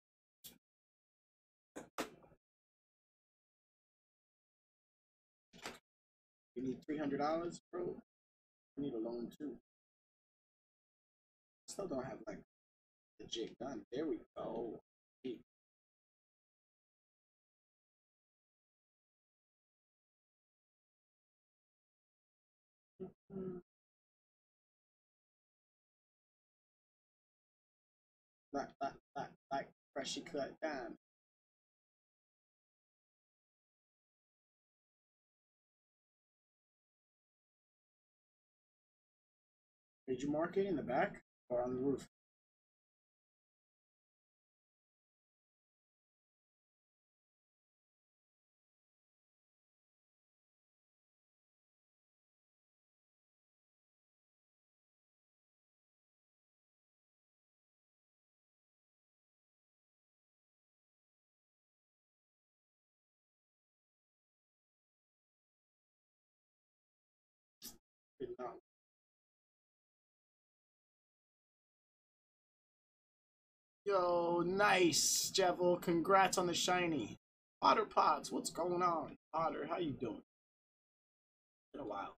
You need three hundred dollars, bro. I need a loan too. Still don't have like the jig done. There we go. Like, like, like, like freshly cut diamond. Did you mark it in the back or on the roof? Yo, nice, Jevil. Congrats on the shiny. Otter Pods, what's going on? Potter, how you doing? Been a while.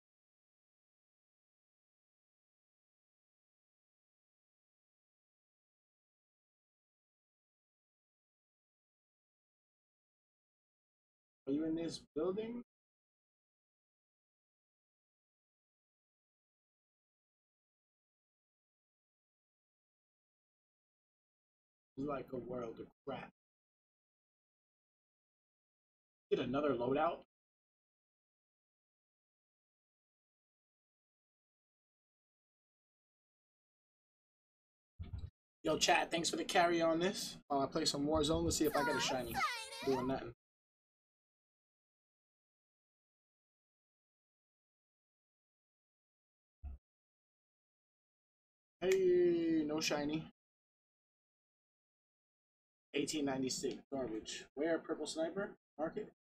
Are you in this building? Like a world of crap. Get another loadout? Yo, chat, thanks for the carry on this. Uh, I play some Warzone. Let's see if I get a shiny. Doing nothing. Hey, no shiny. 1896 garbage. Where purple sniper? Market.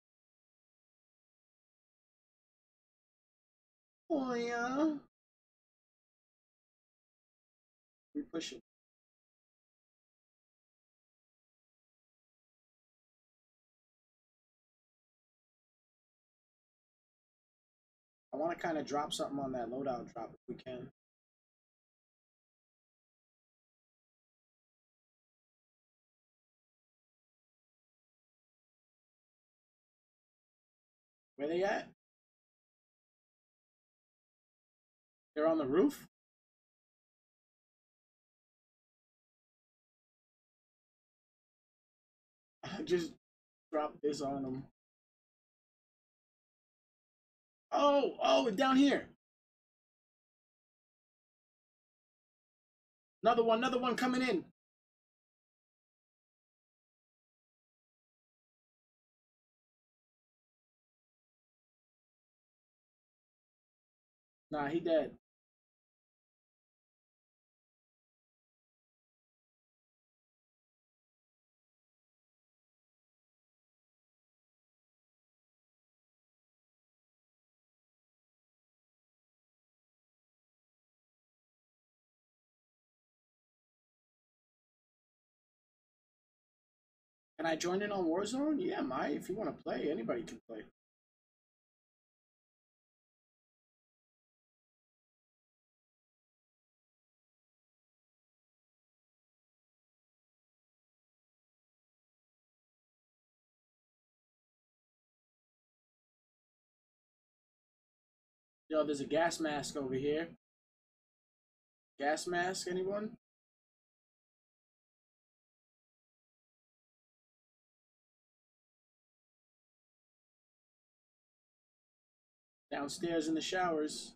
Oh yeah. We pushing. I want to kind of drop something on that loadout drop if we can. Where they at? They're on the roof? I just dropped this on them. Oh, oh, down here. Another one, another one coming in. Nah, he dead. Can I join in on Warzone? Yeah, my if you want to play, anybody can play. Yo, there's a gas mask over here. Gas mask, anyone? Downstairs in the showers.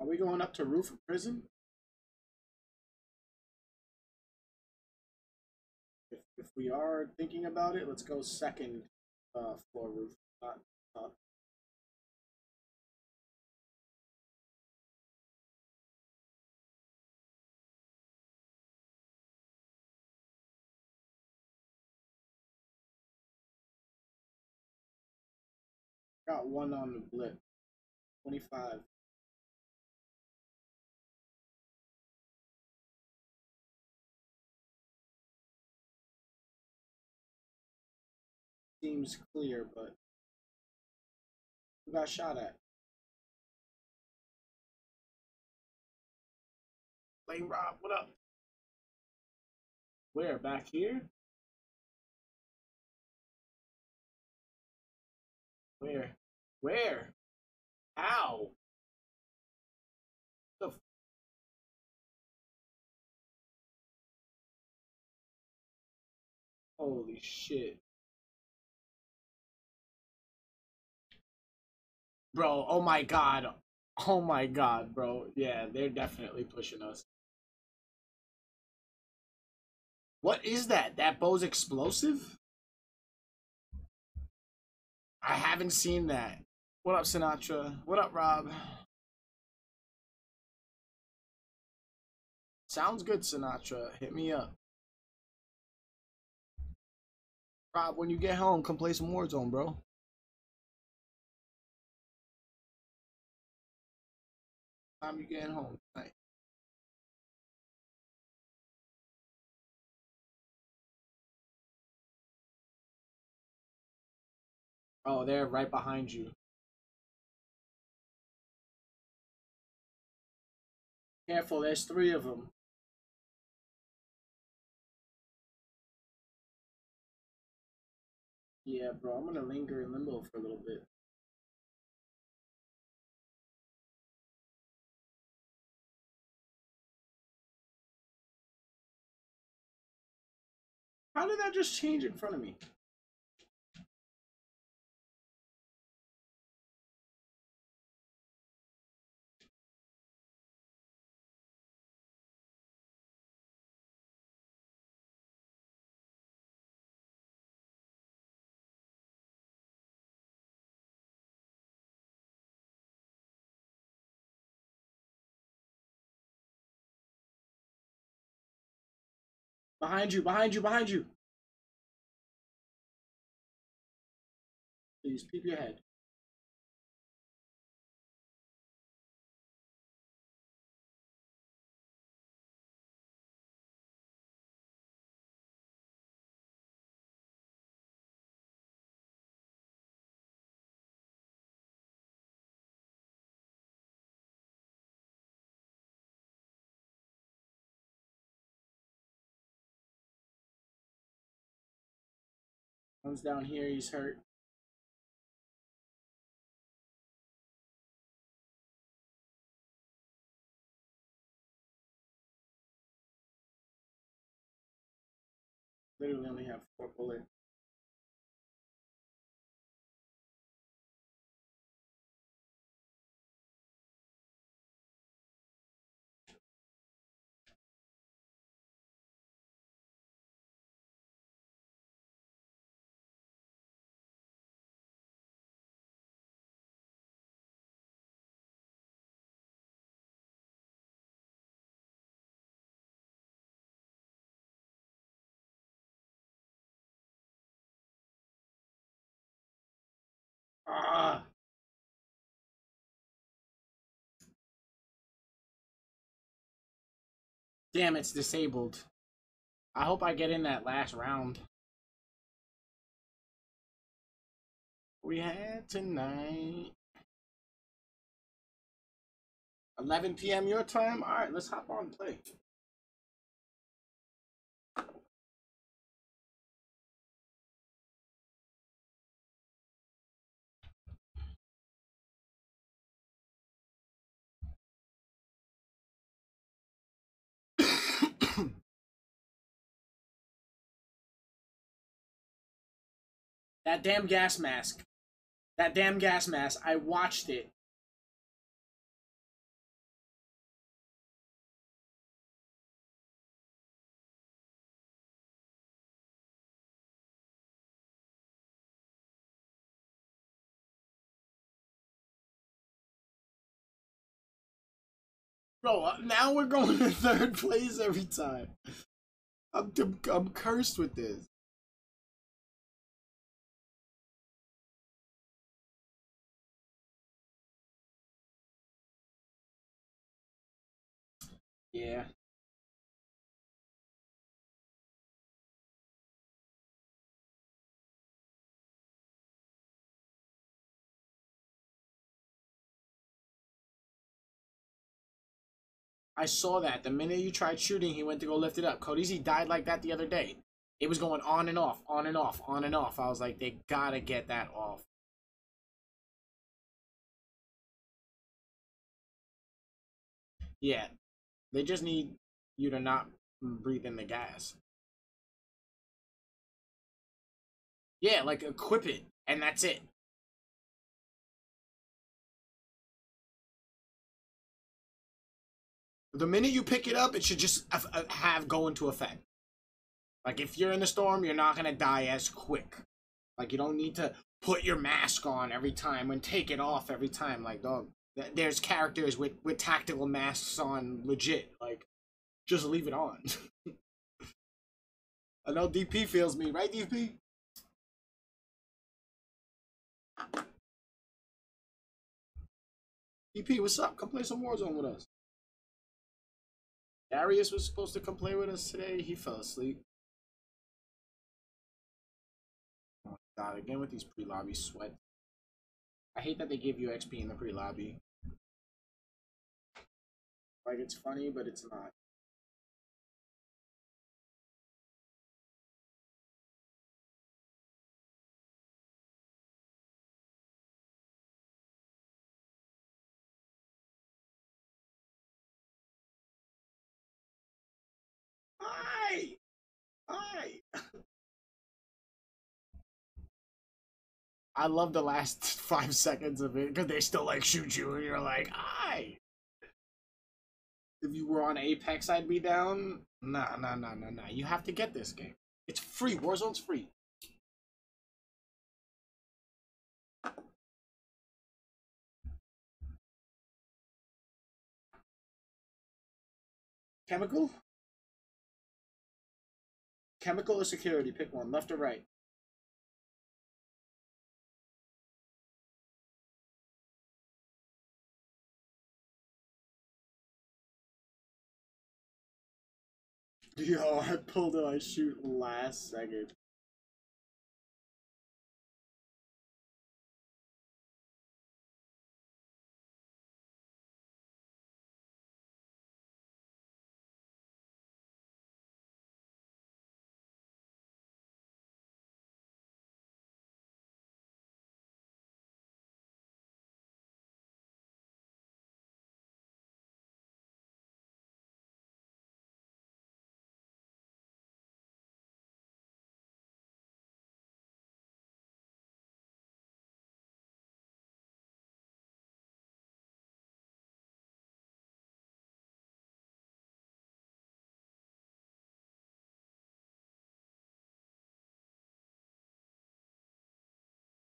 Are we going up to roof of prison? we are thinking about it, let's go second uh, floor roof, not top. Got one on the blip. 25. Seems clear, but who got shot at? Lane Rob, what up? Where? Back here? Where? Where? How? The f- Holy shit. Bro, oh my god. Oh my god, bro. Yeah, they're definitely pushing us. What is that? That bow's explosive? I haven't seen that. What up, Sinatra? What up, Rob? Sounds good, Sinatra. Hit me up. Rob, when you get home, come play some Warzone, bro. Time you getting home tonight? Oh, they're right behind you. Careful, there's three of them. Yeah, bro, I'm gonna linger in limbo for a little bit. How did that just change in front of me? Behind you, behind you, behind you. Please peep your head. One's down here, he's hurt. Literally only have four bullets. Ah! Damn, it's disabled. I hope I get in that last round. We had tonight. 11 p.m. your time? Alright, let's hop on play. That damn gas mask. That damn gas mask. I watched it. Bro, uh, now we're going to third place every time. I'm, I'm cursed with this. Yeah. I saw that. The minute you tried shooting, he went to go lift it up. Codese died like that the other day. It was going on and off, on and off, on and off. I was like, they gotta get that off. Yeah. They just need you to not breathe in the gas. Yeah, like equip it, and that's it. The minute you pick it up, it should just have, uh, go into effect. Like if you're in the storm, you're not gonna die as quick. Like you don't need to put your mask on every time and take it off every time. Like dog, there's characters with with tactical masks on, legit. Like just leave it on. I know DP feels me, right, DP? DP, what's up? Come play some Warzone with us. Darius was supposed to come play with us today. He fell asleep. Oh god, again with these pre-lobby sweat. I hate that they give you XP in the pre-lobby. Like it's funny, but it's not. Hi! Hi! I love the last five seconds of it because they still like shoot you and you're like, hi! If you were on Apex, I'd be down. Nah, nah, nah, nah, nah. You have to get this game. It's free. Warzone's free. Chemical? Chemical or security? Pick one. Left or right? Yo, I pulled. I shoot last second.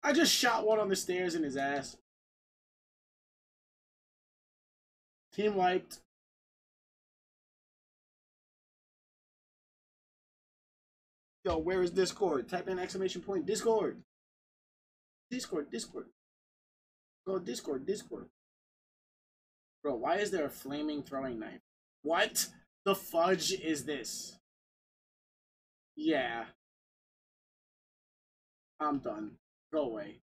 I just shot one on the stairs in his ass. Team wiped. Yo, where is Discord? Type in exclamation point Discord. Discord, Discord. Go Discord, Discord. Bro, why is there a flaming throwing knife? What the fudge is this? Yeah. I'm done. Go away.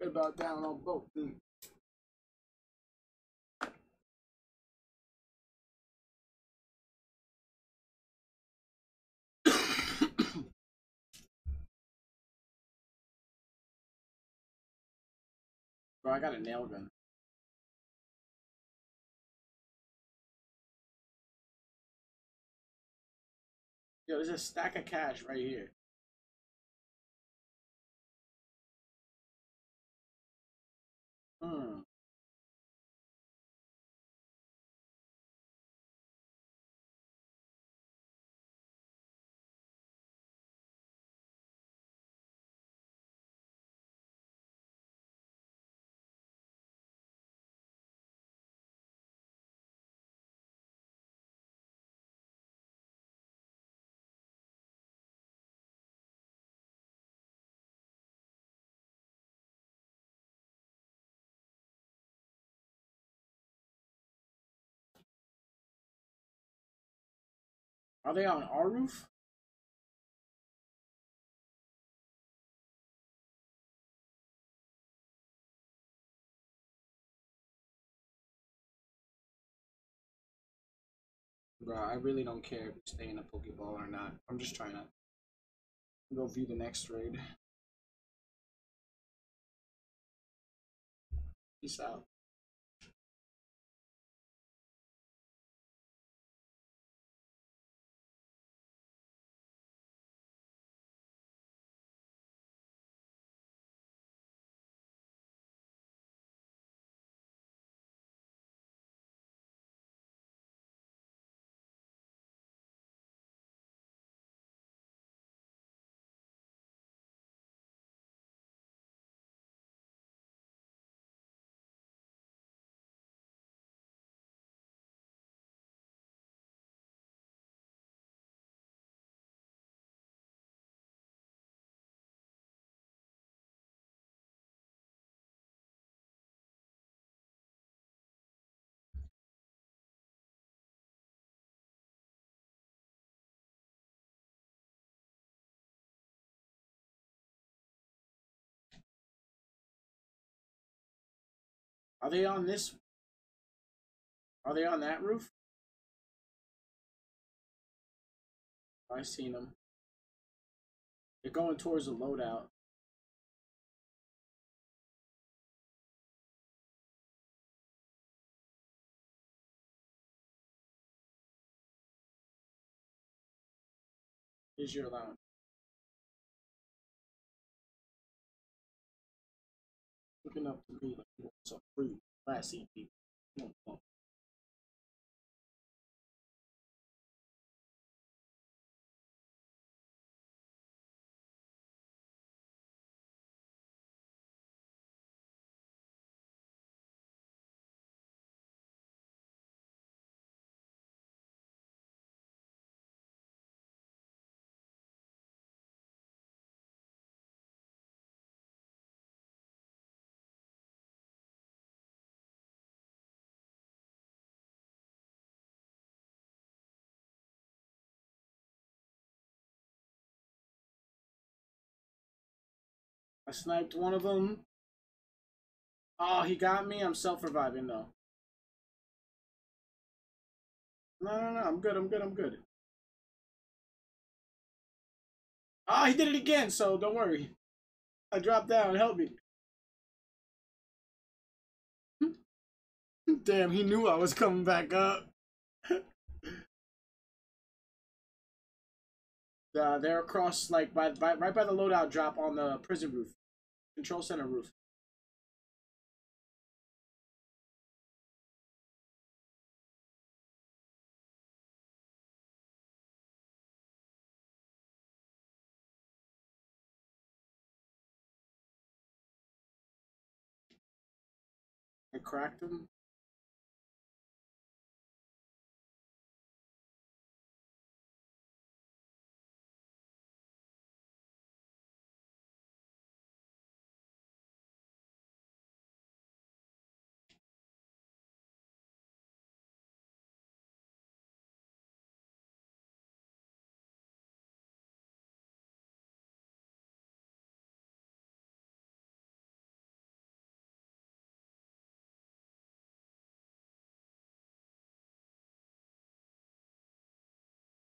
Get about down on both. Mm. Bro, I got a nail gun. Yo, there's a stack of cash right here. Hmm. Are they on our roof? Bro, I really don't care if you stay in a Pokeball or not. I'm just trying to go view the next raid. Peace out. Are they on this? Are they on that roof? I seen them. They're going towards the loadout. Is your allowance? Looking up to me some free classy people. Sniped one of them. Oh, he got me. I'm self-reviving though. No, no, no. I'm good. I'm good. I'm good. Ah, he did it again. So don't worry. I dropped down. Help me. Damn, he knew I was coming back up. Uh, they're across like by, by right by the loadout drop on the prison roof, control center roof. I cracked them.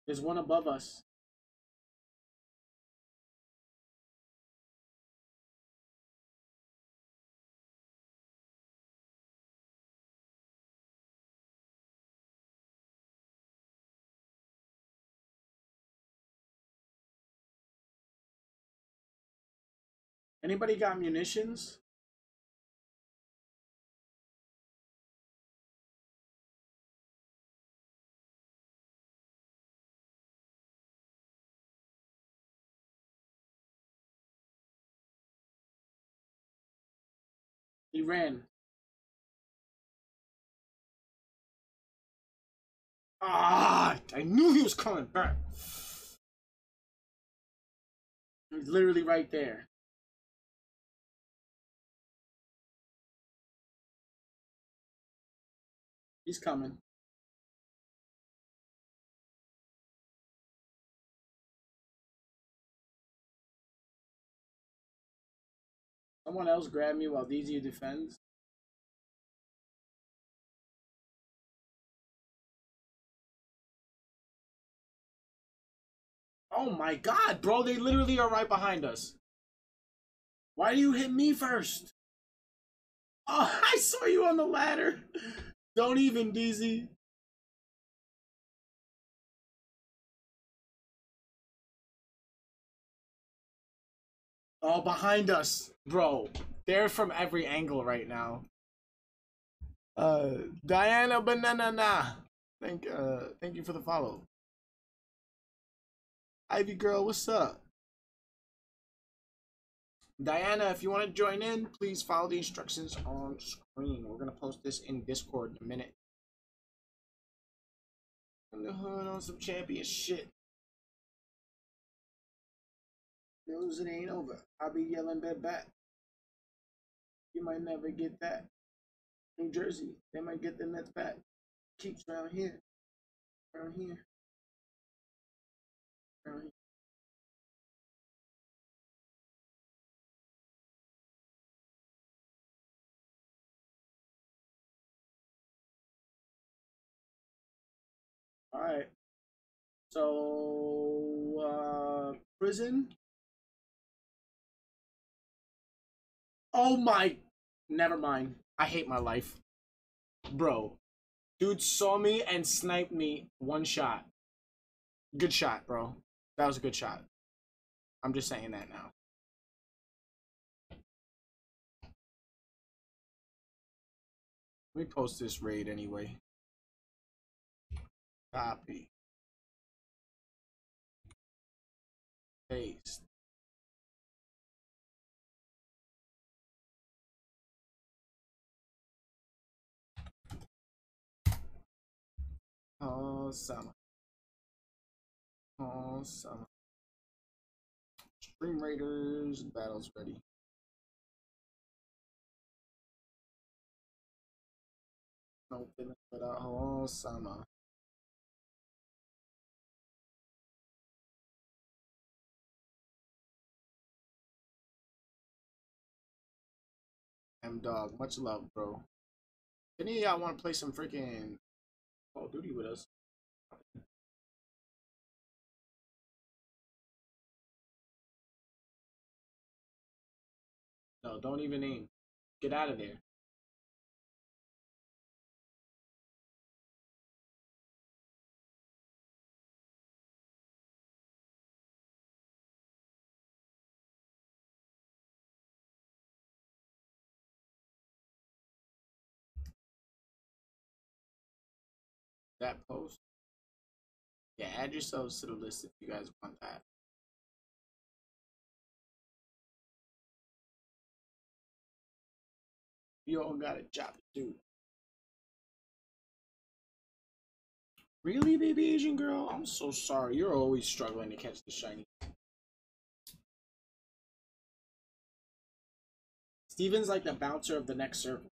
There's one above us. Anybody got munitions? Ran. Ah, I knew he was coming back. He's literally right there. He's coming. Someone else grab me while DZ defends. Oh my god, bro, they literally are right behind us. Why do you hit me first? Oh, I saw you on the ladder. Don't even, DZ. Oh, behind us, bro. They're from every angle right now. Uh, Diana Banana. Thank, uh, thank you for the follow. Ivy girl, what's up? Diana, if you want to join in, please follow the instructions on screen. We're gonna post this in Discord in a minute. In the hood on some champion shit. Knows it ain't over. I'll be yelling bed back. You might never get that. New Jersey, they might get the Nets back. Keeps around here. Around here. Around here. All right. So, uh, prison. Oh my. Never mind. I hate my life. Bro. Dude saw me and sniped me one shot. Good shot, bro. That was a good shot. I'm just saying that now. Let me post this raid anyway. Copy. Paste. Oh, summer. Stream Raiders, battles ready. No feeling a whole summer. M Dog, much love, bro. Any y'all want to play some freaking us? No, don't even aim. Get out of there. That post. Yeah, add yourselves to the list if you guys want that. You all got a job to do. Really, baby Asian girl? I'm so sorry. You're always struggling to catch the shiny. Steven's like the bouncer of the next circle.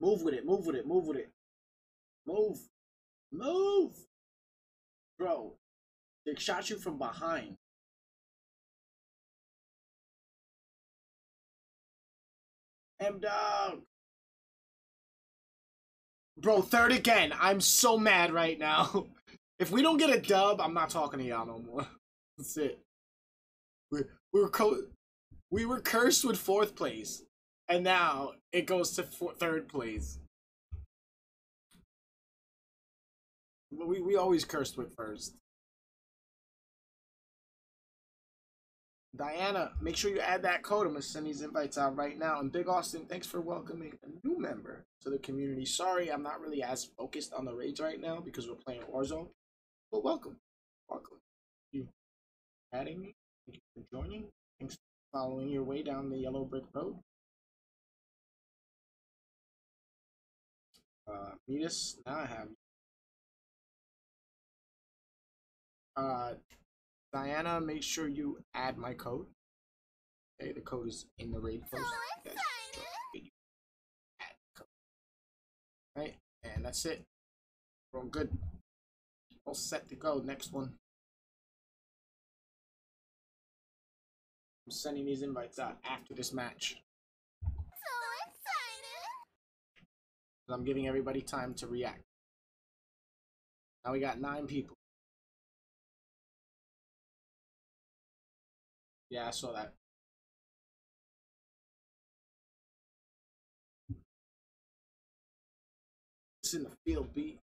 Move with it, move with it, move with it. Move. Move. Bro, they shot you from behind. M dog. Bro, third again. I'm so mad right now. If we don't get a dub, I'm not talking to y'all no more. That's it. We we were co- we were cursed with fourth place, and now it goes to four- third place. We we always cursed with first. Diana, make sure you add that code. I'm gonna send these invites out right now. And Big Austin, thanks for welcoming a new member to the community. Sorry, I'm not really as focused on the raids right now because we're playing Warzone. But welcome, welcome. You adding me? Thank you for joining. Thanks for following your way down the yellow brick road. Uh. Now I have. Uh, Diana, make sure you add my code. Okay, the code is in the raid post. So add code. Right, and that's it. We're all good. All set to go. Next one. I'm sending these invites out after this match. I'm giving everybody time to react. Now we got nine people. Yeah, I saw that. It's in the field beat.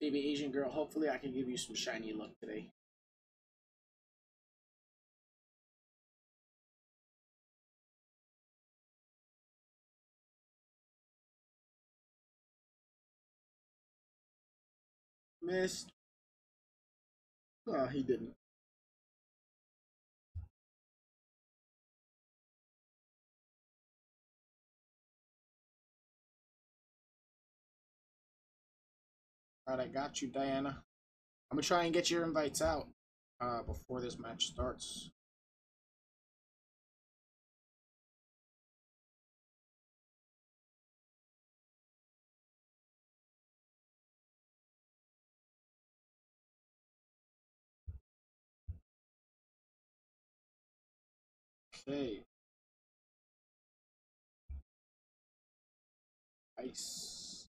Baby Asian girl, hopefully I can give you some shiny luck today. Missed. Oh, he didn't. Alright, I got you, Diana. I'm gonna try and get your invites out uh, before this match starts. Ice.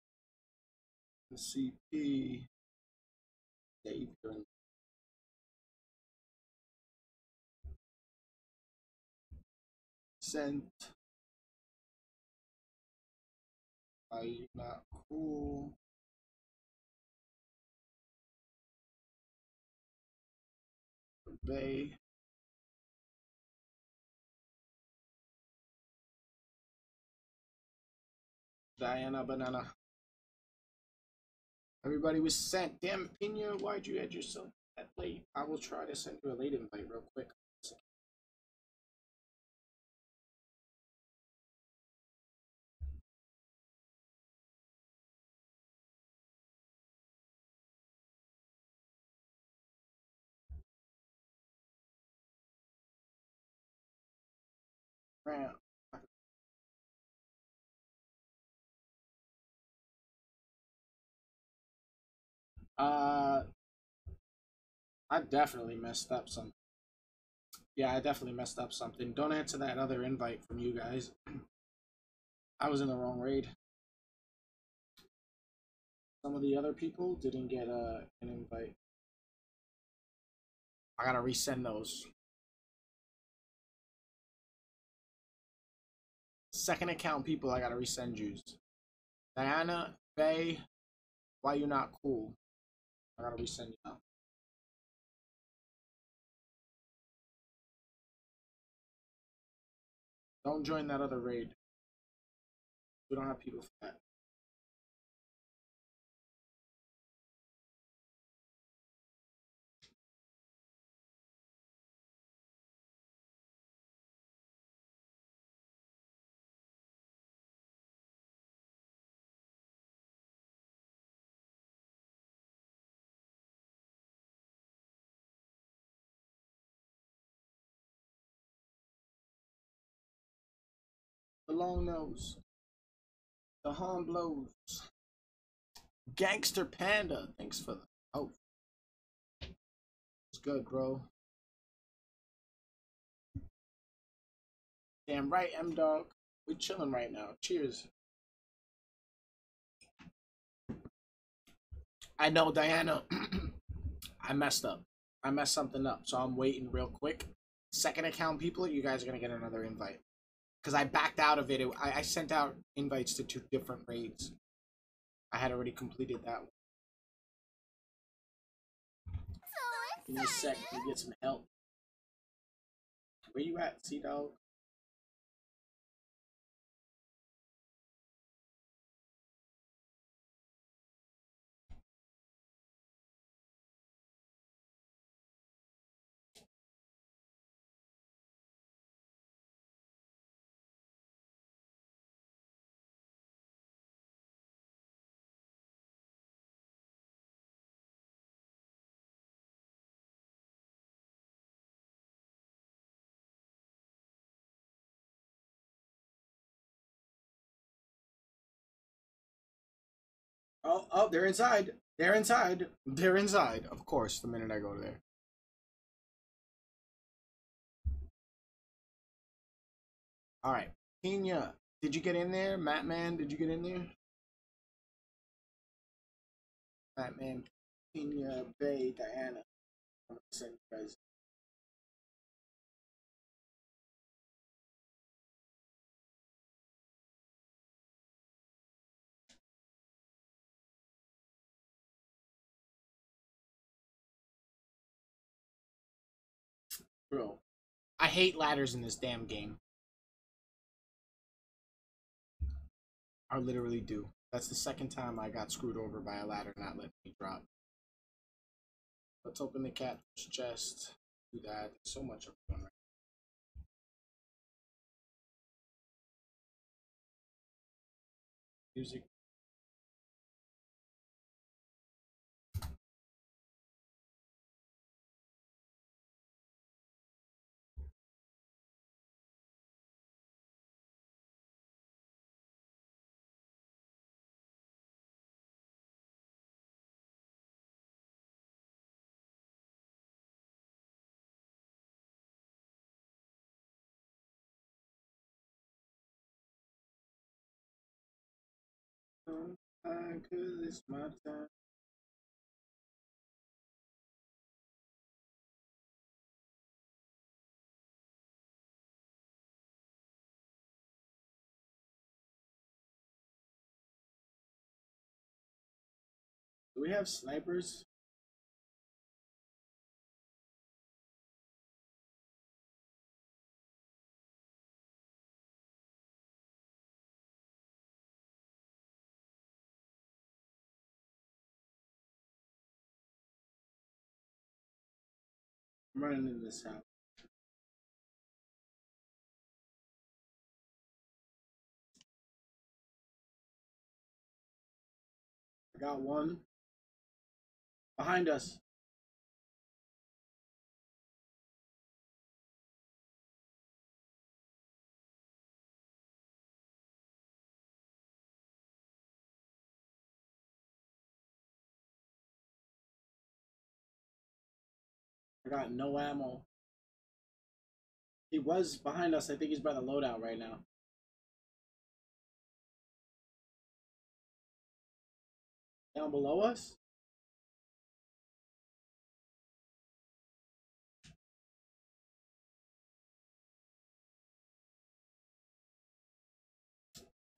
CP. Green. Sent. Are you not cool? Bay. Diana Banana. Everybody was sent. Damn, Pina, why'd you add yourself that late? I will try to send you a late invite real quick. Round. Uh, I definitely messed up something. Yeah, I definitely messed up something. Don't answer that other invite from you guys. I was in the wrong raid. Some of the other people didn't get uh, an invite. I gotta resend those. Second account people, I gotta resend yous. Diana, Faye, why you not cool? Now. Don't join that other raid. We don't have people for that. Long nose. The horn blows. Gangster Panda. Thanks for the oh. It's good, bro. Damn right, M Dog. We chilling right now. Cheers. I know, Diana. I messed up. I messed something up, so I'm waiting real quick. Second account people, you guys are gonna get another invite because I backed out of it. it I, I, sent out invites to two different raids. I had already completed that one. So Give me a sec to get some help. Where you at, Sea Dog? Oh, oh, they're inside. They're inside. They're inside. Of course, the minute I go there. All right, Kenya, did you get in there? Matt Man, did you get in there? Matt Man, Kenya, Bay, Diana. I'm gonna send you guys. Bro, I hate ladders in this damn game. I literally do. That's the second time I got screwed over by a ladder not letting me drop. Let's open the cat's chest. Do that. So much of one right Music. It's my time. Do we have snipers? Running in this house. I got one. Behind us. Got no ammo. He was behind us. I think he's by the loadout right now. Down below us?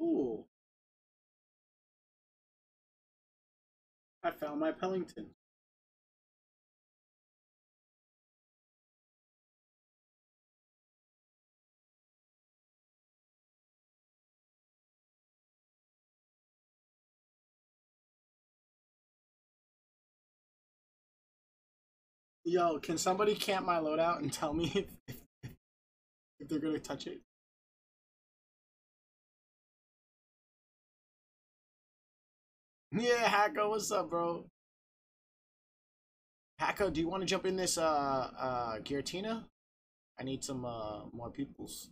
Ooh. I found my Pelington. Yo, can somebody camp my loadout and tell me if, if, they're gonna touch it? Yeah, Hacko, what's up, bro? Hacko, do you want to jump in this uh uh Giratina? I need some uh more peoples.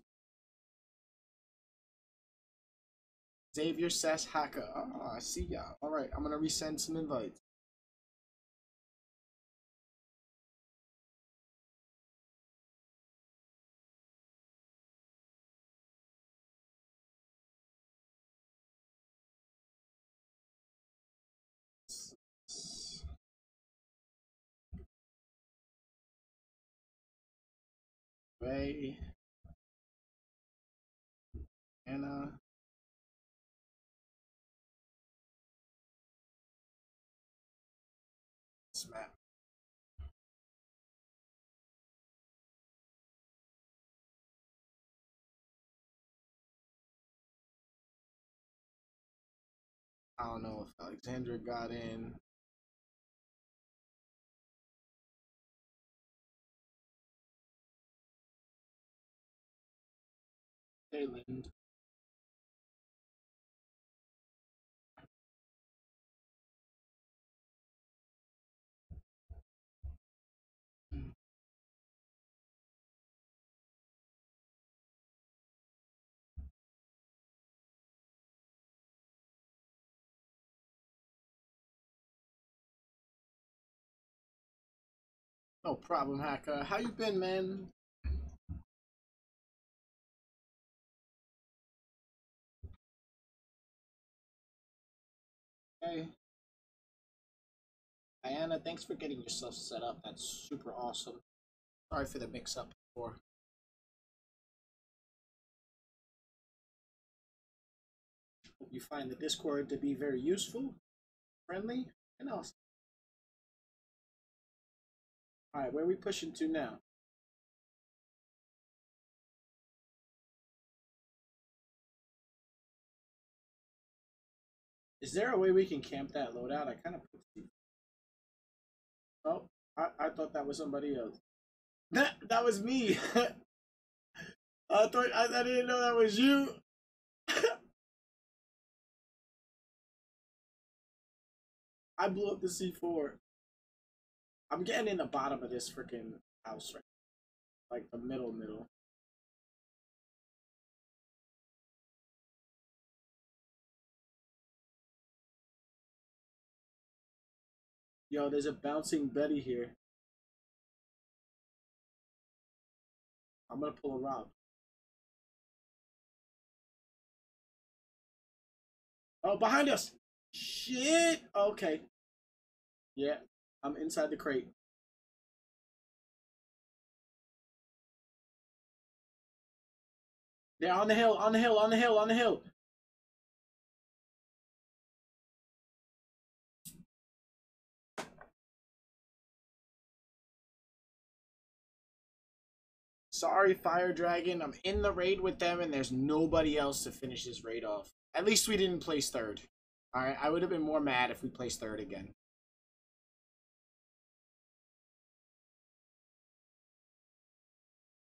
Xavier says Hacka. Oh, I see ya. Alright, I'm gonna resend some invites. Ray, Anna, Smack. I don't know if Alexandra got in. No problem, hacker. How you been, man? Hey. Diana, thanks for getting yourself set up. That's super awesome. Sorry for the mix up before. Hope you find the Discord to be very useful, friendly, and awesome. Alright, where are we pushing to now? Is there a way we can camp that loadout? I kind of. Oh, I, I thought that was somebody else. That, that was me. I thought I, I didn't know that was you. I blew up the C4. I'm getting in the bottom of this freaking house right like the middle middle. Yo, there's a bouncing Betty here. I'm gonna pull a Rob. Oh, behind us! Shit! Okay. Yeah, I'm inside the crate. They're on the hill, on the hill, on the hill, on the hill. Sorry, Fire Dragon. I'm in the raid with them, and there's nobody else to finish this raid off. At least we didn't place third. Alright, I would have been more mad if we placed third again.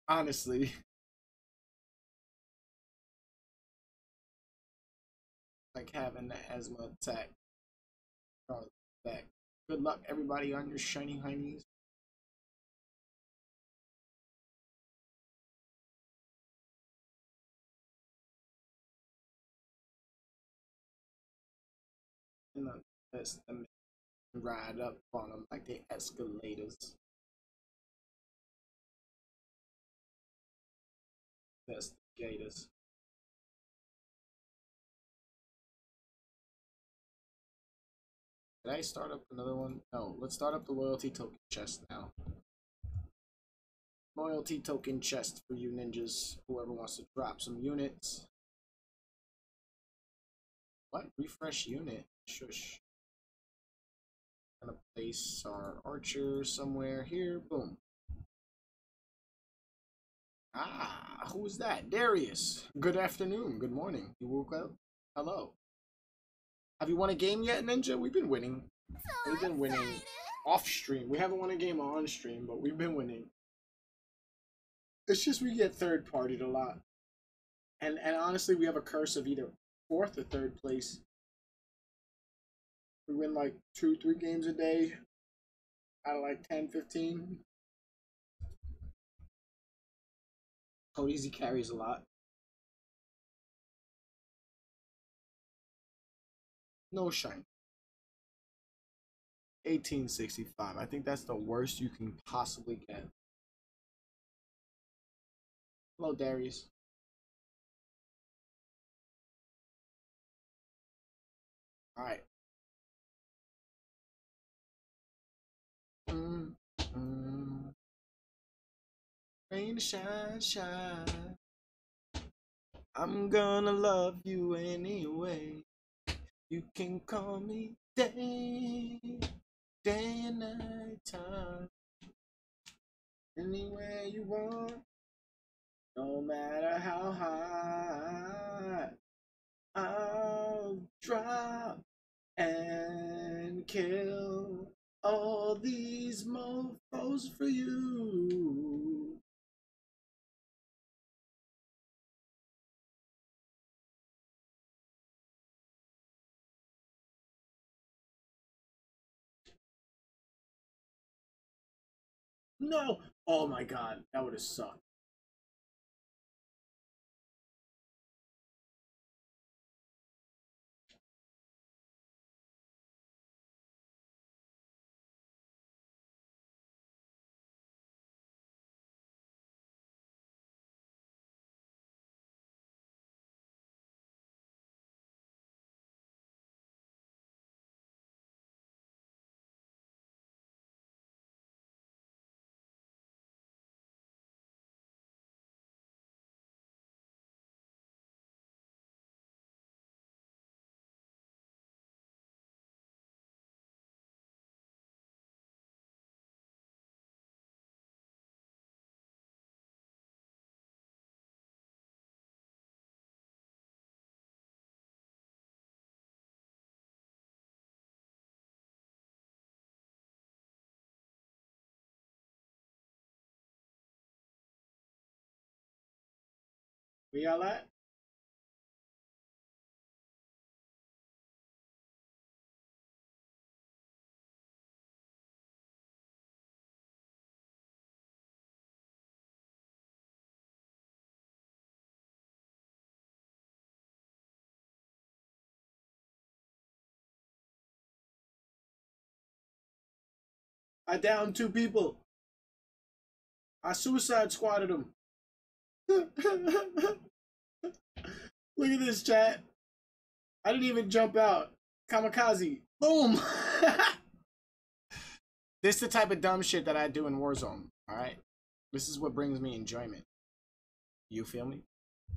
Honestly. Like having the asthma attack. Good luck, everybody, on your shiny heinies. And that's them ride up on them like they escalators. That's the gators. Did I start up another one? No, let's start up the loyalty token chest now. Loyalty token chest for you ninjas. Whoever wants to drop some units. What? Refresh unit? Shush. Gonna place our archer somewhere here. Boom. Ah, who's that? Darius. Good afternoon. Good morning. You woke up? Hello. Have you won a game yet, Ninja? We've been winning. So We've been winning excited. off stream. We haven't won a game on stream, but we've been winning. It's just we get third partied a lot. And and honestly, we have a curse of either fourth or third place. We win like two, three games a day out of like 10, 15. Code Easy carries a lot. No shine. 1865. I think that's the worst you can possibly get. Hello, Darius. Alright. Mm, mm. Rain, shine, shine. I'm gonna love you anyway. You can call me day, day and night time. Anywhere you want, no matter how high. I'll drop and kill all these mofos for you. No! Oh my god, that would have sucked. At? I downed two people. I suicide squatted them. Look at this chat. I didn't even jump out. Kamikaze. Boom. this is the type of dumb shit that I do in Warzone. Alright? This is what brings me enjoyment. You feel me? So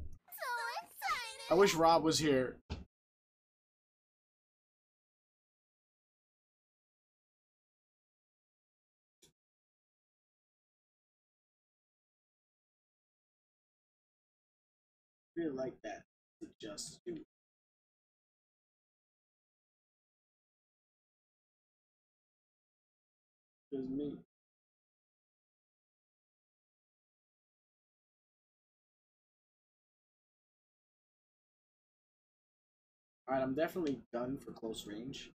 excited. I wish Rob was here. Really like that. Just you. Just me. Alright, I'm definitely done for close range.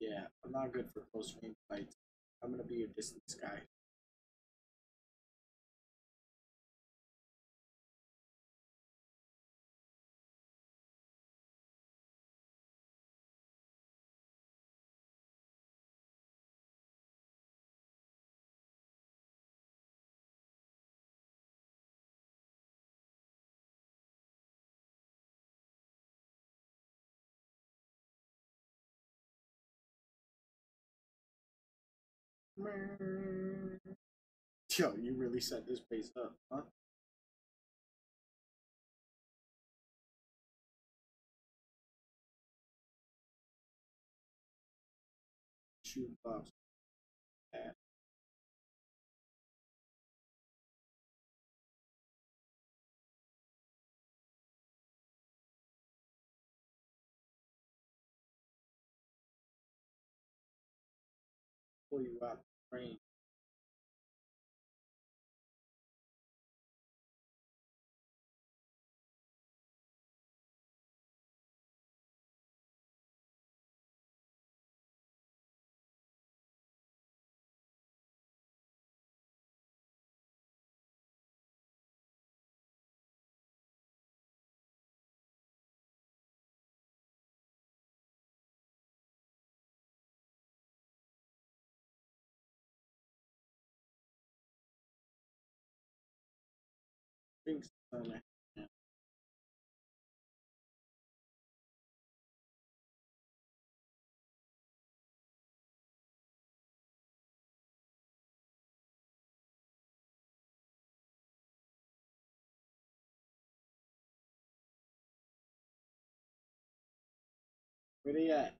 Yeah, I'm not good for close range fights. I'm gonna be a distance guy. Yo, you really set this pace up, huh? Shoot box. Pull you out the on Where they at?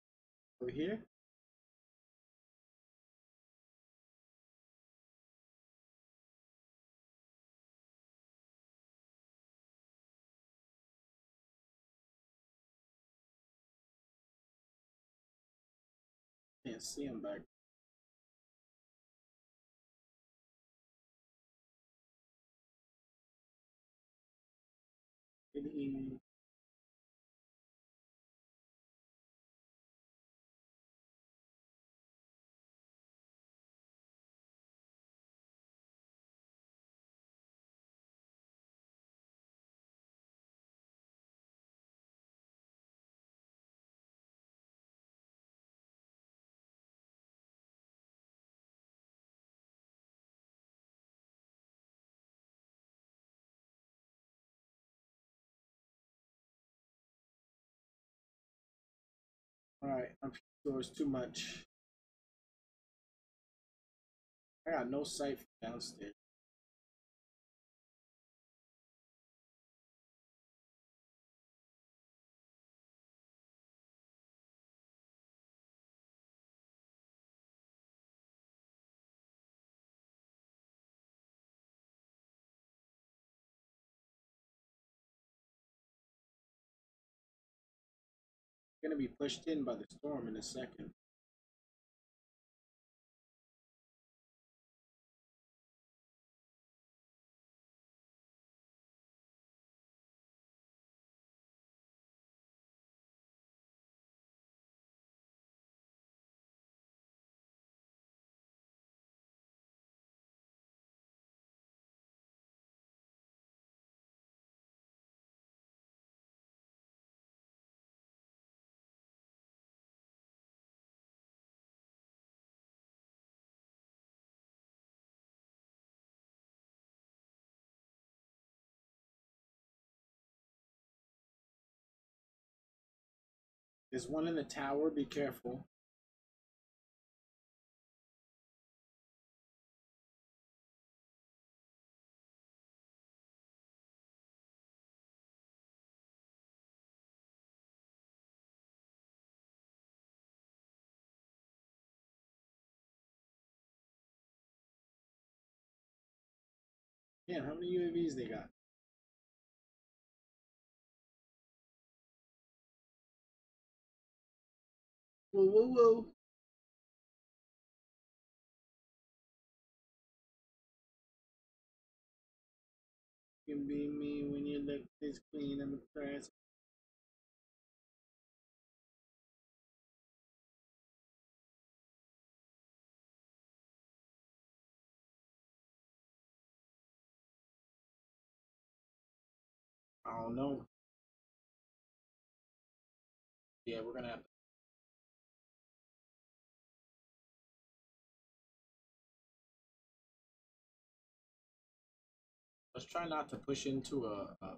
Over here? See him back. Any Alright, I'm sure it's too much. I got no sight downstairs. Gonna be pushed in by the storm in a second. There's one in the tower. Be careful. Damn, how many UAVs they got? Whoa, whoa, whoa. You can be me when you look this clean the press. I don't know. Yeah, we're gonna have to. Let's try not to push into a, a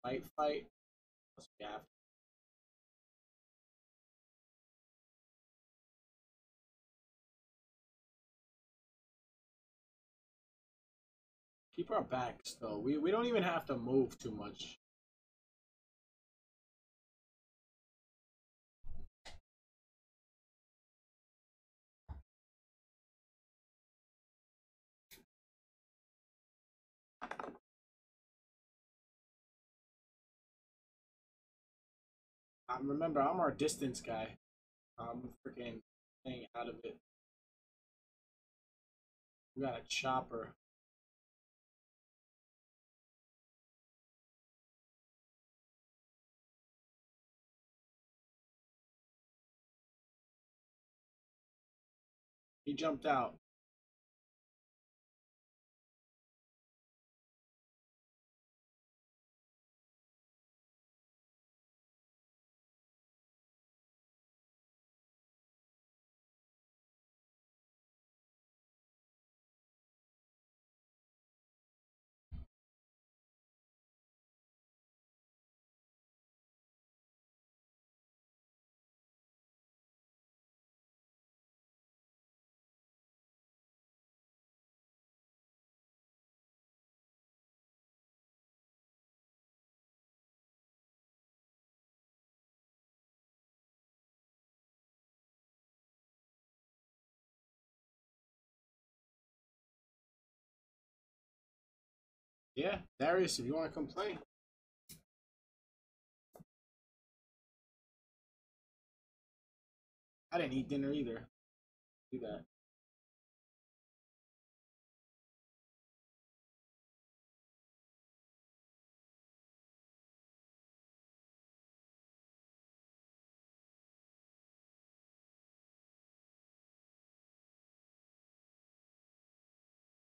fight fight. Keep our backs though. We we don't even have to move too much. Um, remember, I'm our distance guy. I'm freaking staying out of it. We got a chopper. He jumped out. Yeah, Darius, if you want to come play. I didn't eat dinner either. Do that.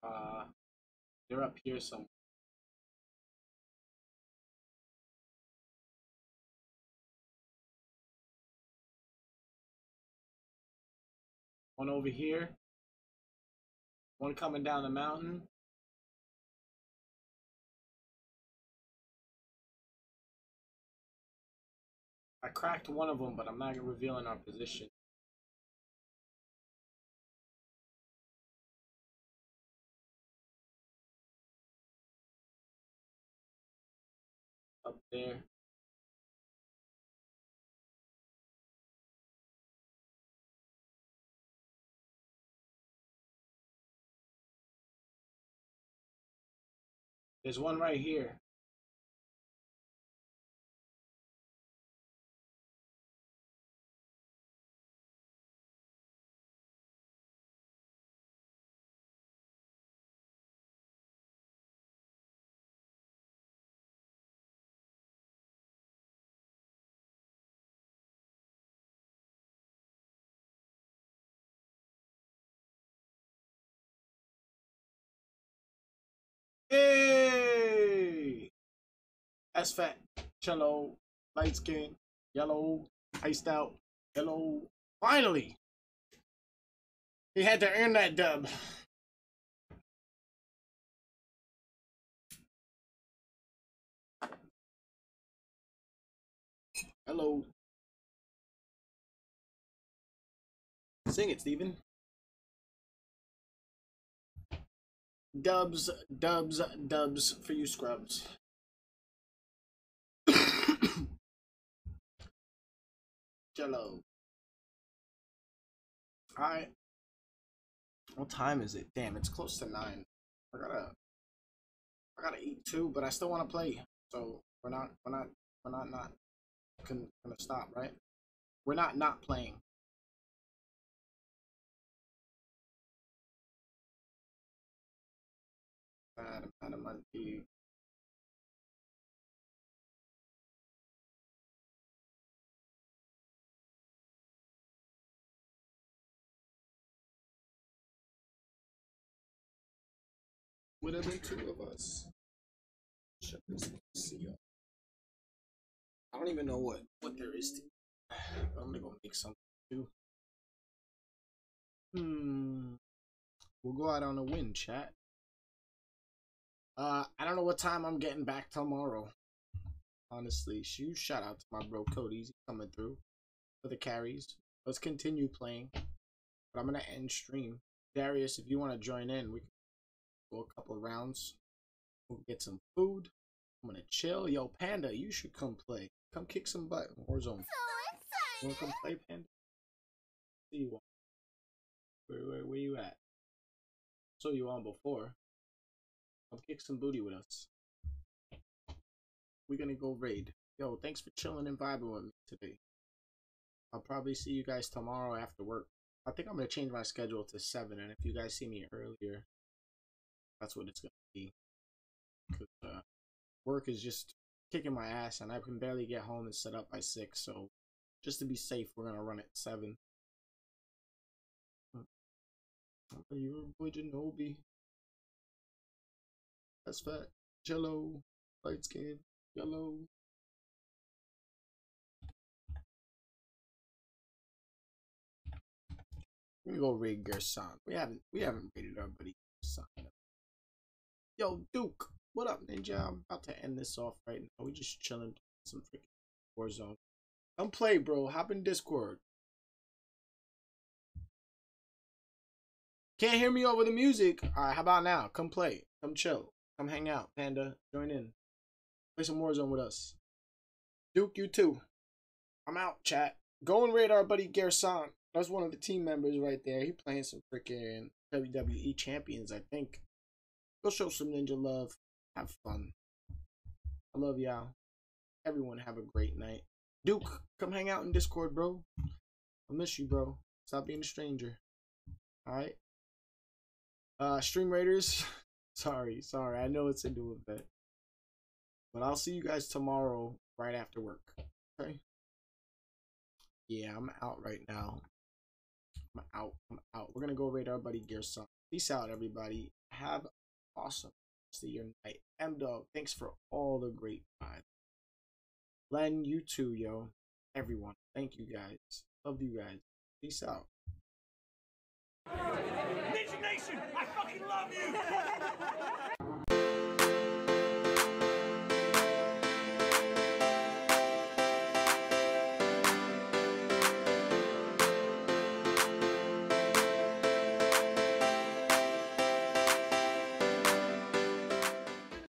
Uh, they're up here somewhere. One over here. One coming down the mountain. I cracked one of them, but I'm not revealing our position. Up there. There's one right here. Fat, cello, light skin, yellow, iced out, yellow. Finally! He had to earn that dub. Hello. Sing it, Steven. Dubs, dubs, dubs for you scrubs. Jello. Alright. What time is it? Damn, it's close to nine. I gotta I gotta eat too, but I still wanna play. So we're not we're not we're not not gonna, gonna stop, right? We're not not playing. Bad amount Would have been two of us. Shut this see up. I don't even know what what there is to. I'm gonna go make something too. Hmm. We'll go out on a win, chat. Uh, I don't know what time I'm getting back tomorrow. Honestly, huge shout out to my bro Cody's coming through for the carries. Let's continue playing, but I'm gonna end stream. Darius, if you want to join in, we can go a couple rounds. We'll get some food. I'm gonna chill. Yo, Panda, you should come play. Come kick some butt in Warzone. So excited. come play, Panda? See you. Where, where, where you at? Saw you on before. Come kick some booty with us. We're gonna go raid. Yo, thanks for chilling and vibing with me today. I'll probably see you guys tomorrow after work. I think I'm gonna change my schedule to seven, and if you guys see me earlier, that's what it's gonna be. 'Cause, uh, work is just kicking my ass, and I can barely get home and set up by six. So, just to be safe, we're gonna run at seven. You're boy Genobi. That's fat. Jello. Light skin. Yellow. Gonna go raid Gerson. We haven't we haven't raided our buddy Gerson. Yo, Duke, what up, Ninja? I'm about to end this off right now. We just chilling some freaking Warzone. Come play, bro. Hop in Discord. Can't hear me over the music. Alright, how about now? Come play. Come chill. Come hang out. Panda, join in. Play some Warzone with us. Duke, you too. I'm out, chat. Go and raid our buddy Gerson. That's one of the team members right there. He playing some freaking WWE champions, I think. Go show some ninja love. Have fun. I love y'all. Everyone have a great night. Duke, come hang out in Discord, bro. I miss you, bro. Stop being a stranger. Alright? Uh Stream Raiders. sorry, sorry. I know it's into a bit. But I'll see you guys tomorrow right after work. Okay? Yeah, I'm out right now. I'm out. I'm out. We're gonna go raid our buddy Gerson. Peace out, everybody. Have awesome rest of your night. M Dog, thanks for all the great vibes. Len, you too, yo. Everyone, thank you guys. Love you guys. Peace out. Ninja Nation, I fucking love you!